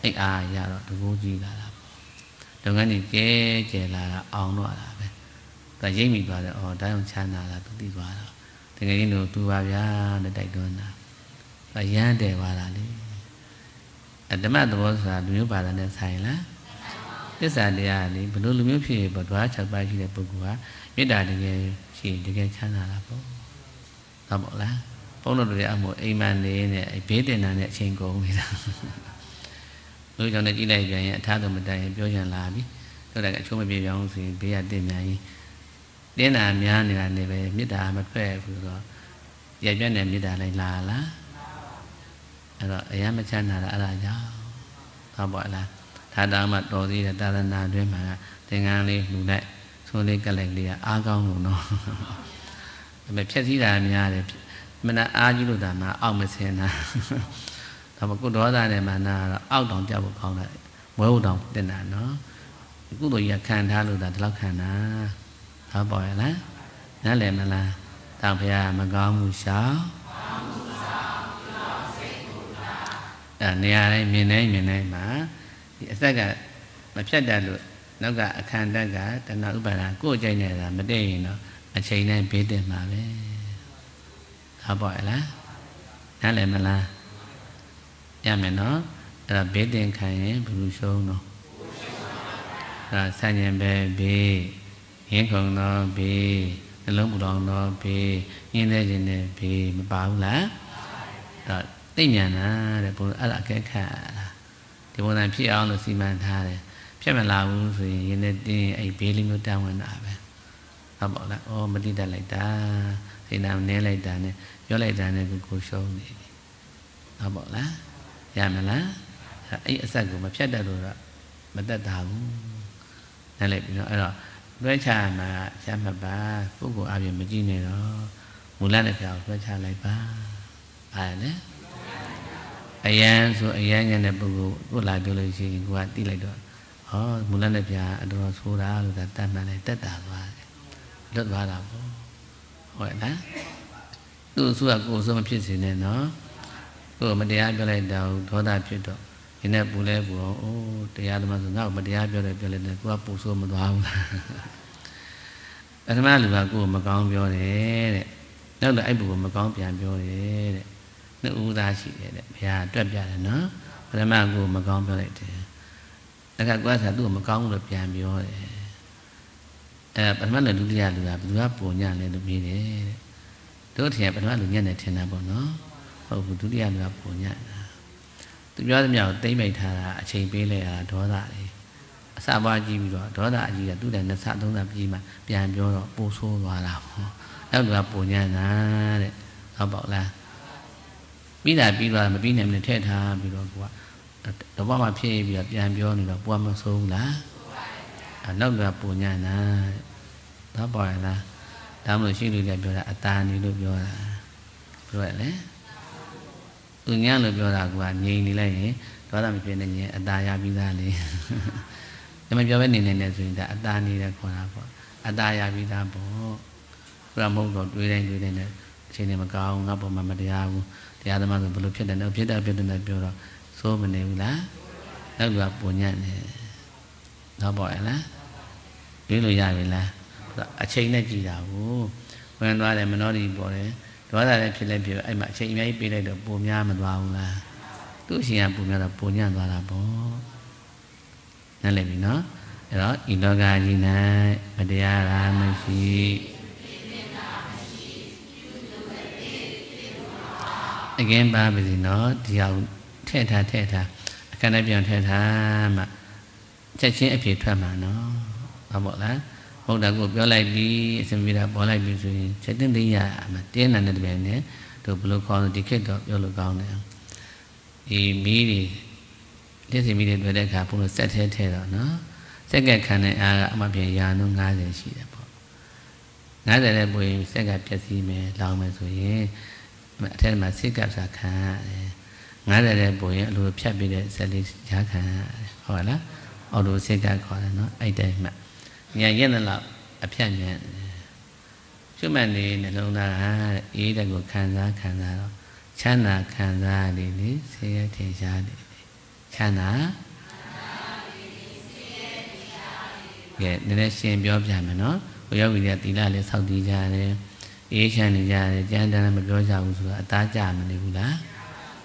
အဲ့အားရတော့တကူကြီးလာတာပေါ့လုပ်ငန်းကြီးကျဲကျဲလာတာအောင်တော့လာပဲသူရိပ်မိသွားတယ်အော်ဒါကြောင့်ချမ်းသာတာသူသိသွားတော့တကယ်ကြီးလို့သူပါဗျာတဲ့တိုက်တွန်းတာ အရန်တယ်ပါလားလေအဓမ္မသဘောဆိုတာလူမျိုးပါတာနဲ့ဆိုင်လားသစ္စာတရားလေဘလို့လူမျိုးဖြစ်ဘဒွား6ပါးရှိတဲ့ပုဂ္ဂိုလ်ကမေတ္တာတကယ်ရှိတကယ်ချမ်းသာတာပေါ့ဟုတ်ပါလားဘုန်းတော်တွေအမှုအိမ်မန်နေနဲ့ဘေးတင်တာနဲ့အချိန်ကုန်နေတာလူကြောင့်လည်းကြည့်လိုက်ပြန်ရင်အထားတော်မတိုင်ရင်ပြောချင်လာပြီဆိုတော့အချိုးမပြေပြောင်းဆိုရင်ဘေးကတင်မြန်ရင်တင်းတာများနေတာနေပဲမေတ္တာမဖက်ဘူးဆိုတော့ရပြတ်တဲ့မေတ္တာလိုက်လာလား အဲ့တော့အယံမချမ်းသာတာအဲ့ဒါကြောင့်ဟောပေါ့လားဒါတောင်မှတော်သေးတယ်သာသနာတွင်မှာသင်္ကန်းလေးလှူလိုက်ဆိုလေးကလိုက်လေးကအားကောင်းလို့နော်ဒါပေမဲ့ဖြက်စီးတာများတယ်မနာအားကြီးလို့ဒါမှအောက်မစင်တာဒါပေမဲ့ကုဒေါသနဲ့မာနကတော့အောက်တောင်ကြောက်ဖို့ကောင်းတယ်ဝဲဟုတ်တောင်တင်တာနော်ကုသိုလ်ကြီးခံထားလို့ဒါဒီလောက်ခံတာဟောပေါ့ရလားနားလည်မလားတောင်ဖရာမကောင်းမှုရှောင်း အဲနေရာတိုင်းမြင်တိုင်းမြင်တိုင်းမှာဒီအသက်ကမဖြတ်တတ်လို့နောက်ကအခန္ဓာကတဏှာဥပါဒကိုယ်ကြိုက်နေတာမတည့်ရင်တော့အချိန်တိုင်းဘေးတင်မှာပဲဟောပေါ့ရလားနားလည်မလားရမယ်နော်အဲ့တော့ဘေးတင်ခံရင်ဘယ်လိုရှုံးတော့အဲဆန့်ကျင်ပဲဘေးရင်းခုံတော့ဘေးနှလုံးပူလောင်တော့ဘေးရင်းသေးခြင်းနဲ့ဘေးမပါဘူးလားတော့ သိမြန်တာတဲ့ဘုရားအဲ့ဒါအကဲခတ်လားဒီပုံစံဖြစ်အောင်လို့စီမံထားတယ်ဖြစ်မလာဘူးဆိုရင်ရင်းနဲ့တင်းအဲ့ဘေးလေးမျိုးတန်းဝင်တာပဲဟုတ်ပါလားအော်မတိတတ်လိုက်တာစိတ်နာနည်းလိုက်တာနဲ့ပြောလိုက်တာနဲ့ကိုကိုရှုံးနေပြီဟုတ်ပါလားရမလားအဲ့အဆက်ကိုမဖြတ်တတ်လို့တော့မတတ်တာဘူးနားလည်ပြီနော်အဲ့တော့လွှဲချမှာရှားမှတ်ပါပုဂ္ဂိုလ်အပြင်မကြည့်နဲ့တော့မူလနဲ့ပြောင်းလွှဲချလိုက်ပါအားလေ အယံဆိုအယံညတဲ့ပုဂ္ဂိုလ်ကိုလာပြောလို့ရှိရင်ကိုကတိလိုက်တော့ဟောမူလနဲ့ပြအတော်ဆိုးတာလို့သာတတ်မှန်လိုက်တက်တာသွားတယ်လွတ်သွားတာပေါ့ဟုတ်လားသူ့အဆူကကိုယ်ဆုံးမဖြစ်စေနဲ့နော်ကိုယ်မတရားပြောလိုက်တော့ဒေါသဖြစ်တော့ဒီနဲ့ပူလဲပူအောင်အိုးတရားသမားဆိုငါ့ကိုမတရားပြောတယ်ပြောလိုက်တယ်ကိုကပူဆိုးမသွားဘူးလားပထမလူကကိုယ်မကောင်းပြောတယ်တဲ့နောက်တော့အဲ့ပူကိုမကောင်းပြန်ပြောတယ်တဲ့ နှစ်ဦးသားရှိတယ်တဲ့ဘုရားတွက်ပြတယ်နော်ပထမကိုယ်မကောင်းပြောလိုက်တယ်အခါကွာစားသူ့ကိုမကောင်းဘူးလို့ပြန်ပြောတယ်အဲပထမလူဒုတိယလူကဘယ်သူကပုံညလဲလို့မေးတယ်တဲ့တို့ထင်ပထမလူညံ့နေထင်တာပေါ့နော်ဟုတ်ဘူးဒုတိယလူကပုံညံ့တာသူပြောသမျှကိုတိမ့်မိတ်ထားတာအချိန်ပေးလိုက်ရတာဒေါသလေးအစပွားကြည့်ပြီးတော့ဒေါသအကြီးကသူ့တိုင်နှစ်ဆသုံးဆပြီးမှပြန်ပြောတော့ပိုဆိုးသွားတာပေါ့အဲ့လူကပုံညံ့တာတဲ့ဟုတ်ပါလား ပြီးတာပြီးသွားမပြီးနိုင်မနဲ့ထည့်ထားပြီးတော့ကိုကတဘွားမှာဖြစ်ပြီးတော့ပြန်ပြောနေတော့ပွားမဆုံးလားအနောက်ကပူညာနာသဘောရလားဒါမှမဟုတ်ရှိလူတွေပြောတာအတာနေလို့ပြောတာဘယ်လိုလဲသူညာလို့ပြောတာကငြိမ်နေလိုက်ရင်ဒေါသမဖြစ်နေရင်အတာရပြီးသားလေဒါမှပြောပဲနေနေနေဆိုရင်ဒါအတာနေတယ်ခေါ်တာပေါ့အတာရပြီးသားပေါ့ဘုရားမဟုတ်တော့တွေးတိုင်းတွေးတိုင်းနဲ့အချိန်နဲ့မကောင်းငါ့ပေါ်မှာမတရားဘူး တရားသမားဆိုဘယ်လိုဖြစ်တယ်လဲဖြစ်တယ်ဖြစ်တယ်ပြောတော့စိုးမနေဘူးလားနောက်ကပုံညံ့နေတော့ပေါ့လားပြေးလို့ရပြီလားအချိန်နဲ့ကြည်တာကိုဝင်သွားတယ်မနှောဒီပေါ်တယ်ဒေါသလည်းဖြစ်လဲဖြစ်အဲ့မှာအချိန်အများကြီးပေးလိုက်တော့ပုံများမသွားဘူးလားသူ့အရှင်ကပုံများတော့ပုံညံ့သွားတာပေါ့နားလည်ပြီနော်အဲ့တော့ဤလောကကြီး၌မတရားရာမရှိ အကင်းပါပါစီနော်ဒီဟာထည့်ထားထည့်ထားအခန်းထဲပြန်ထည့်ထားမှချက်ချင်းအဖြေထွက်မှာနော်ဟုတ်ပါလားဘုရားကိုပြောလိုက်ပြီးအစင်ပြေတာပေါ်လိုက်ပြီဆိုရင်ချက်တင်သိရမှာတင်းနေတဲ့တပည့်နဲ့တို့ဘလို့ခေါ်လို့ဒီခေတ်တော့ပြောလို့ကောင်းတယ်ဒီမီးတွေလက်စီမီးတွေတွေ့တဲ့အခါဘုလို့စက်ထဲထဲတော့နော်စက်ကခံတဲ့အားကအမှပြန်ရာနှုန်း90ရှိတယ်ပေါ့90တဲ့ပုံရင်စက်ကပျက်စီးမယ်လောင်မယ်ဆိုရင် အထက်မှာစိတ်ကပ်စာခံရတယ်90တဲ့ပုံရင်အလိုဖြတ်ပြီးတဲ့စက်လေးရားခံရတယ်ဟုတ်လားအော်လိုစိတ်ကပ်ခေါ်တယ်နော်အဲ့တိုင်းမှာဉာဏ်ရက်လောက်အဖြတ်ဉာဏ်ရှုမှတ်နေနှလုံးသားကအေးတဲ့ကိုခံစားခံစားတော့ချမ်းသာခံစားနေလေဆင်းရဲထင်ရှားနေလေချမ်းသာကဲနည်းနည်းရှင်းပြောပြမယ်နော်ဘုရားဝိရသီလလည်းစောင့်တည်ကြတယ် အေးချမ်းနေကြတယ်ကြမ်းတမ်းလည်းမပြောကြဘူးဆိုတော့အသားကြမနေဘူးလား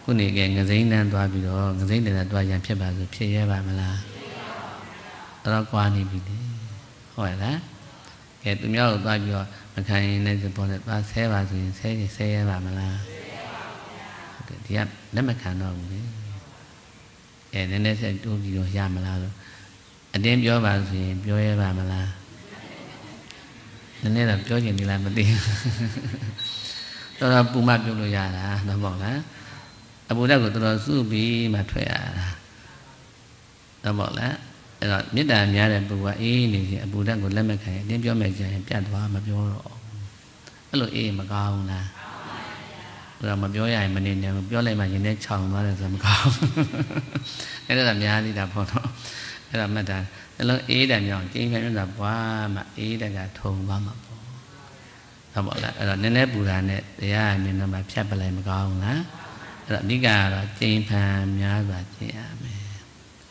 ခုနေကငစိမ့်တန်းသွားပြီးတော့ငစိမ့်တန်းသွားရန်ဖြစ်ပါဆိုဖြစ်ရဲပါမလားတော့ကွာနေပြီလေဟုတ်ရဲ့လားကဲသူများကိုသွားပြီးတော့မခံရင်လည်းပေါ်တယ်သွားဆဲပါဆိုရင်ဆဲရင်ဆဲရပါမလားဟုတ်တယ်ဒီကလက်မခံတော့ဘူးလေအဲနည်းနည်းဆက်တိုးပြီးတော့ရမလားလို့အတင်းပြောပါဆိုရင်ပြောရပါမလား နည်းနည်းတော့ပြောချင်နေလားမသိဘူးတော်တော်ပူမပြောလို့ရတာတော့ပေါ့လားအပူဓာတ်ကိုတော်တော်စုပြီးမှထွက်ရတာတော့ပေါ့လားအဲ့တော့မေတ္တာများတဲ့ပုဂ္ဂိုလ်ကအေးနေရင်အပူဓာတ်ကိုလက်မခံရင်အတင်းပြောမယ်ကြရင်ပြတ်သွားမပြောတော့အဲ့လိုအေးမကောင်းလားဘုရားမပြောရရင်မနေနဲ့ပြောလိုက်မှရင်ထဲခြောင်သွားတယ်ဆိုမကောင်းအဲ့ဒါများသေးတာပေါ့နော်အဲ့ဒါမှတ်တာ အဲ့လိုအေးတယ်မြောင်ကျင်းခံရတာဘွားမှအေးတယ်ကထုံသွားမှာပေါ့ဟုတ်ပါလားအဲ့တော့နည်းနည်းပူတာနဲ့တရားမြင်တော့မှဖြတ်ပလိုက်မကောင်းလားအဲ့တော့အဓိကကတော့ကျင်းဖန်များစွာကျင့်ရမယ်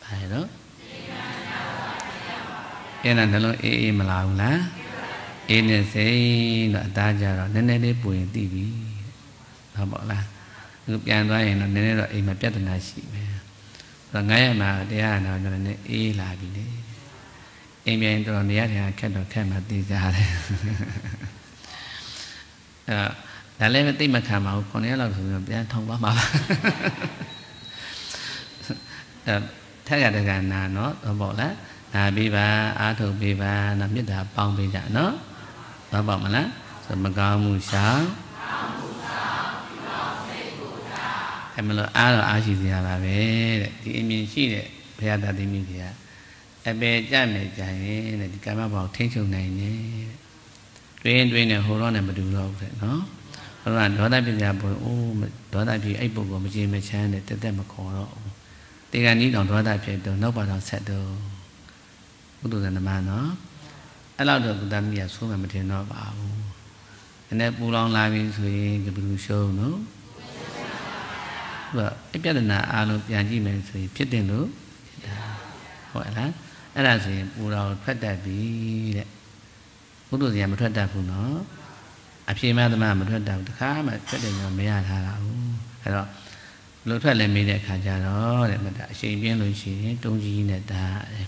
ဘာလဲတော့အဲ့ဒါနှလုံးအေးအေးမလာဘူးလားအေးနေစိတ်တော့အသားကြတော့နည်းနည်းလေးပူရင်သိပြီဟုတ်ပါလားသူပြန်သွားရင်တော့နည်းနည်းတော့အိမ်မှာပြဿနာရှိမယ်ဆိုတော့ငါရမှာတရားနာတော့လည်းအေးလာပြီလေ အိမ်ပြန်တော့နေရတယ်ခက်တော့ခက်မှသိကြတယ်အဲဒါလည်းသိမခံပါဘူး9ရက်လောက်ဆိုပြီးပြန်ထောင်သွားမှာပါအဲထက်ရတဲ့ကနာနော်တော့ပေါ့လားနာပြီးပါအာထုတ်ပြီးပါနော်မေတ္တာပေါင်းပေးကြနော်တော့ပေါ့မလားဆိုမကောင်းမှုရှောင်အဲ့မလို့အားတော့အားရှိစရာပါပဲတဲ့ဒီအမြင်ရှိတဲ့ဘုရားတတိမိကြီးက အပေကြမယ်ကြရင်တဲ့ဒီကာမဘောင်ထိမ့်ချုပ်နိုင်တယ်တွင်းတွင်းနဲ့ဟိုတော့နဲ့မတူတော့ဘူးတဲ့နော်ဟိုတော့ဒေါသပြကြပေါ်အိုးဒေါသပြအဲ့ပုဂ္ဂိုလ်မကြည်မချမ်းတဲ့တက်တက်မခေါ်တော့ဘူးတေကန်ကြီးတောင်ဒေါသဖြစ်တော့နောက်ပါတော့ဆက်တော့ဘုဒ္ဓဇနမနော်အဲ့လောက်တော့ဘုဒ္ဓမြတ်ဆိုးမှမထင်တော့ပါဘူး။နည်းပူလောင်လာပြီဆိုရင်ဘယ်လိုရှုံးနော်သူကအပြဒနာအားလုံးပြန်ကြည့်မယ်ဆိုရင်ဖြစ်တယ်လို့ဖြစ်တာဟုတ်လား အဲ့ဒါဆိုရင်ပူတော်ထွက်တတ်ပြီတဲ့ဘုဒ္ဓဇာမထွက်တတ်ဘူးနော်အဖြေမသမမထွက်တတ်ဘူးတခါမှထွက်တယ်ညမရထားတာဘူးအဲ့တော့လို့ထွက်လည်းမေးတဲ့အခါကျတော့တဲ့မတအချိန်ပြင်းလို့ရှိရင်တုံးကြီးနဲ့တာတဲ့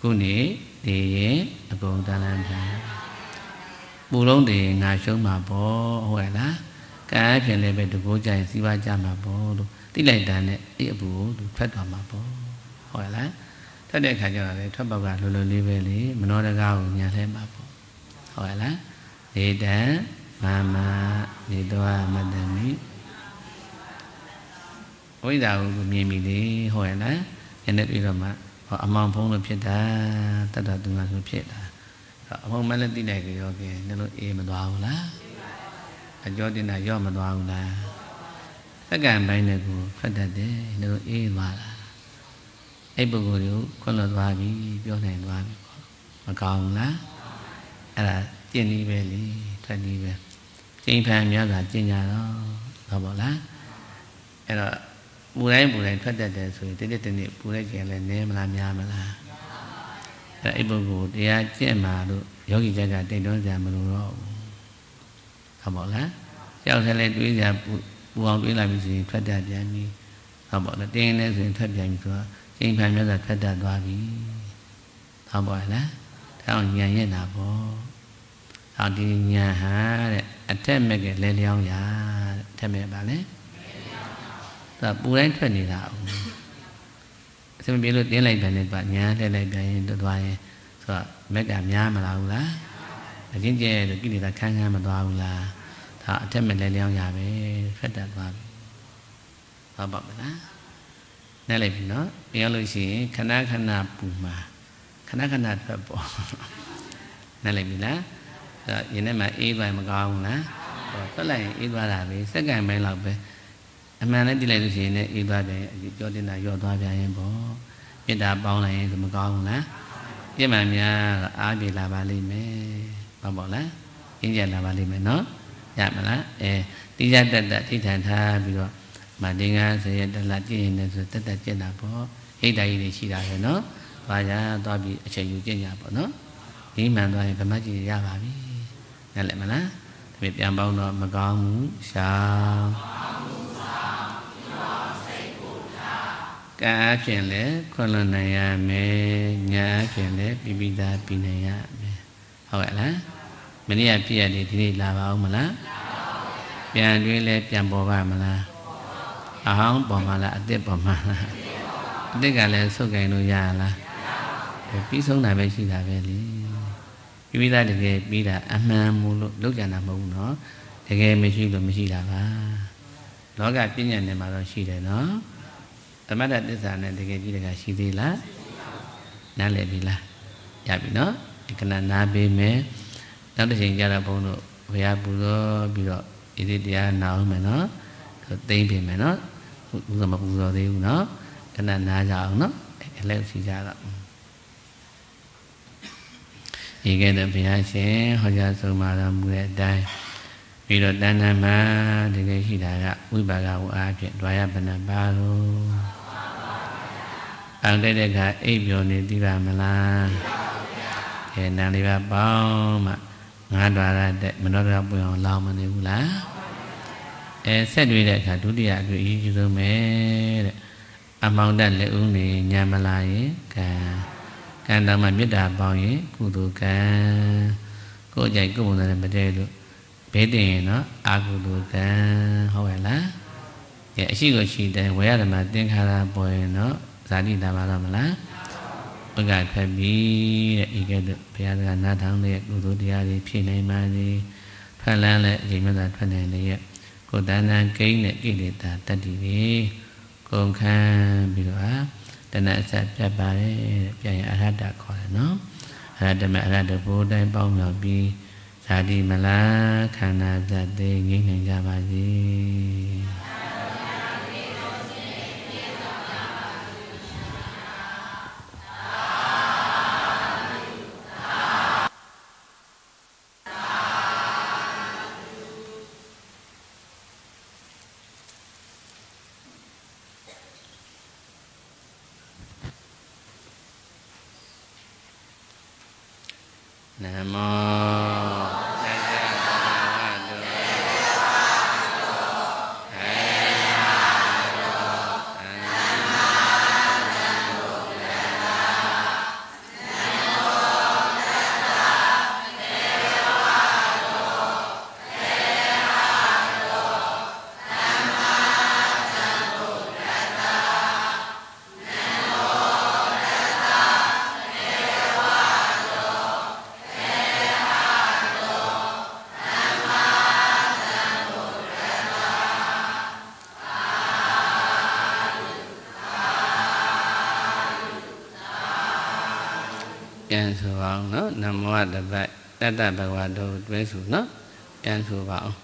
ခုနေဒီရင်အကုန်တန်လန်းထားပူလုံးတွေငါရှုံးမှာပေါ့ဟုတ်လားကံအဖြစ်လည်းပဲတကိုးကြရင်စီးပွားကြမှာပေါ့လို့တိလိုက်တာနဲ့အဲ့အပူကိုသူထွက်သွားမှာပေါ့ဟုတ်လား ထွက်တဲ့အခါကျတော့လေထွက်ပေါက်ကလိုလိုလေးပဲလေမနောတကားကိုညာလဲမှာပေါ့ဟုတ်လားနေတံမမနေတော်မတမိဝိဇ္ဇာကိုမြင်ပြီလေဟုတ်ရဲ့လားယနေ့တွေ့တော့မှအမောင်ဖုံးလို့ဖြစ်တာတတ္တသူငါဆိုဖြစ်တာအမောင်မလည်းသိလိုက်ကြရောကဲနည်းလို့အေးမသွားဘူးလားအကျော်တင်တာရော့မသွားဘူးလားစက္ကန့်ပိုင်းနဲ့ကိုဖတ်တတ်တယ်နည်းလို့အေးသွားလား အဲ့ပုဂ္ဂိုလ်ကိုခွင့်လွှတ်သွားပြီပြောနိုင်သွားပြီပေါ့မကောင်းဘူးလားအဲ့ဒါကျင့်နည်းပဲလေထွက်နည်းပဲကျင့်ဖန်များစွာကျင့်ကြတော့ဟုတ်ပါလားအဲ့တော့ပူတိုင်းပူတိုင်းထွက်တတ်တယ်ဆိုရင်တိတိတနေ့ပူလိုက်ကြရင်လည်းနည်းမလားများမလားအဲ့အဲ့ပုဂ္ဂိုလ်တရားကျင့်မှာလို့ယောဂီကျက်ကတိတ်တွန်းကြမလို့တော့ဘူးဟုတ်ပါလားကြောက်တယ်လည်းတွေးကြပူအောင်တွေးလာပြီဆိုရင်ထွက်တတ်ပြန်ပြီဟုတ်ပါလားတင်းနေဆိုရင်ထွက်ပြန်ပြီဆိုတော့ ကျင့်ဖန်များစွာထွက်တတ်သွားပြီဟုတ်ပါလားဒါအောင်ညံရက်တာပေါ့ဟောဒီညာဟာတဲ့အထက်မဲ့ကလဲလျောင်းရတဲ့အထက်မဲ့ပါလဲဒါပူတိုင်းထွက်နေတာအောင်အစမပြေလို့တင်းလိုက်ပြန်နေပါညာလှည့်လိုက်ပြန်ရင်တွသွားရင်ဆိုတော့မက်ကများမလားဘူးလားအချင်းကျဲလို့ကိလေသာခန်းခန်းမသွားဘူးလားဒါအထက်မဲ့လဲလျောင်းရပဲထွက်တတ်သွားပြီဟုတ်ပါမလား နဲ့လိုက်ပြီနော်ပြောလို့ရှိရင်ခဏခဏပူမှာခဏခဏထွက်ပေါ်နဲ့လိုက်ပြီလားအဲရင်းထဲမှာအေးသွားမကောင်းဘူးလားဟောထွက်လိုက်ရင်အေးသွားတာပဲစက္ကန့်ပိုင်းလောက်ပဲအမှန်နဲ့တိလိုက်လို့ရှိရင်လည်းအေးသွားတယ်အဒီကြောတင်တာရော့သွားပြန်ရင်ပေါ့မေတ္တာပေါင်းလိုက်ရင်မကောင်းဘူးလားပြည့်မှန်များအားပြေလာပါလိမ့်မယ်ဟုတ်ပါလားအင်းကြလာပါလိမ့်မယ်နော်ရမလားအဲတိကျတက်တက်ထိထန်ထားပြီးတော့ မတင်္ဂါဆိုရတလာကြည့်ရင်လည်းဆိုတက်တက်ကျင့်တာပေါ့ဟိတ်တာကြီးတွေရှိတာပဲနော်ဘာသာသွားပြီးအချိန်ယူကျင့်ကြပါနော်ဒီမှန်သွားရင်ဗမတ်ကြီးရပါပြီနားလည်မလားဒါပေပြန်ပေါင်းတော့မကောင်းဘူးရှောင်းကံအဖြစ်လဲခွန်လွန်နိုင်ရမယ်ညာအဖြစ်လဲပြပိသားပြီးနိုင်ရမယ်ဟုတ်ကဲ့လားမနေ့ကပြည့်ရတယ်ဒီနေ့လာပါဦးမလားပြန်တွေးလဲပြန်ပေါ်ပါမလား အဟောင်းပေါ်မှာလားအစ်စ်ပေါ်မှာလားအစ်စ်ကလည်းဆုတ်ကင်လို့ရလားပြီးဆုံးတာပဲရှိတာပဲလေပြီးပြီးသားတကယ်ပြီးတာအမှန်မို့လို့လောက်ကြတာမဟုတ်ဘူးเนาะတကယ်မရှိလို့မရှိတာပါ လောကပညာနဲ့မှာတော့ရှိတယ်နော်သမတ္တသစ္စာနဲ့တကယ်ကြည့်တကရှိသေးလားနားလည်ပြီလားရပြီနော်ခဏနားပေးမယ်နောက်တစ်ချိန်ကျတော့ဘုန်းတို့ဘုရားပူဇော်ပြီးတော့ဣတိတရားနာအောင်မယ်နော်သိမ့်ပြင်မယ်နော်ဥ စ္စာမပူဇော်သေးဘူးနော်ခဏနားကြအောင်နော်အလဲစီကြတော့ဤကဲ့သို့ဘုရားရှင်ဟောကြားဆုံးမတော်မူတဲ့အတိုင်းပြီးတော့တဏ္ဍာမှာတကယ်ရှိတာကဝိပါကဝအားဖြင့်တွာရပဏပါလို့အောင်တဲ့ခါအိပ်ပျော်နေသိပါမလားအဲနံလေးပါပေါင်းမှငါးတွာရတဲ့မနောရပွင့်အောင်လောင်းမနေဘူးလား အဲဆက်တွေ့တဲ့အခါဒုတိယအတွေ့အရေးကြီးဆုံးပဲတဲ့အမောင်တက်လက်ဦးနေညံမလာရင်ကံကံတော်မှာမေတ္တာပေါင်းရင်ကုသိုလ်ကံကိုယ်ကြိုက်ကိုယ်ပုံစံနဲ့မတည့်လို့ဘေးတင်ရင်နော်အာကုသိုလ်ကံဟုတ်ရဲ့လားကဲအရှိကိုရှိတယ်ဝေရဓမ္မသင်္ခါရပေါ်ရင်နော်ဇာတိတာပါတော့မလားဘုရားဖက်ပြီးတဲ့ဤကဲ့သို့ဘုရားကနားထောင်တဲ့ကုသိုလ်တရားတွေဖြည့်နိုင်ပါစေဖက်လန်းလည်းအချိန်မှသာထွက်နိုင်တဲ့ ကိုယ်တန်တန်ကိန်းတဲ့ကိလေသာတတ္တိတွေကုန်ခန်းပြီးတော့ဟာတဏှာအဆက်ပြတ်ပါတယ်တဲ့ပြန်ရင်အရဟတခေါ်တယ်နော်အရဟတမအရဟတဘိုးတိုင်းပေါင်းမြောက်ပြီးဇာတိမလားခန္ဓာသတ်သေးငြိမ့်နိုင်ကြပါစေ တပတ်တတ္တဘဂဝါတို့တွဲဆိုနော်ပြန်ဆိုပါအောင်နမော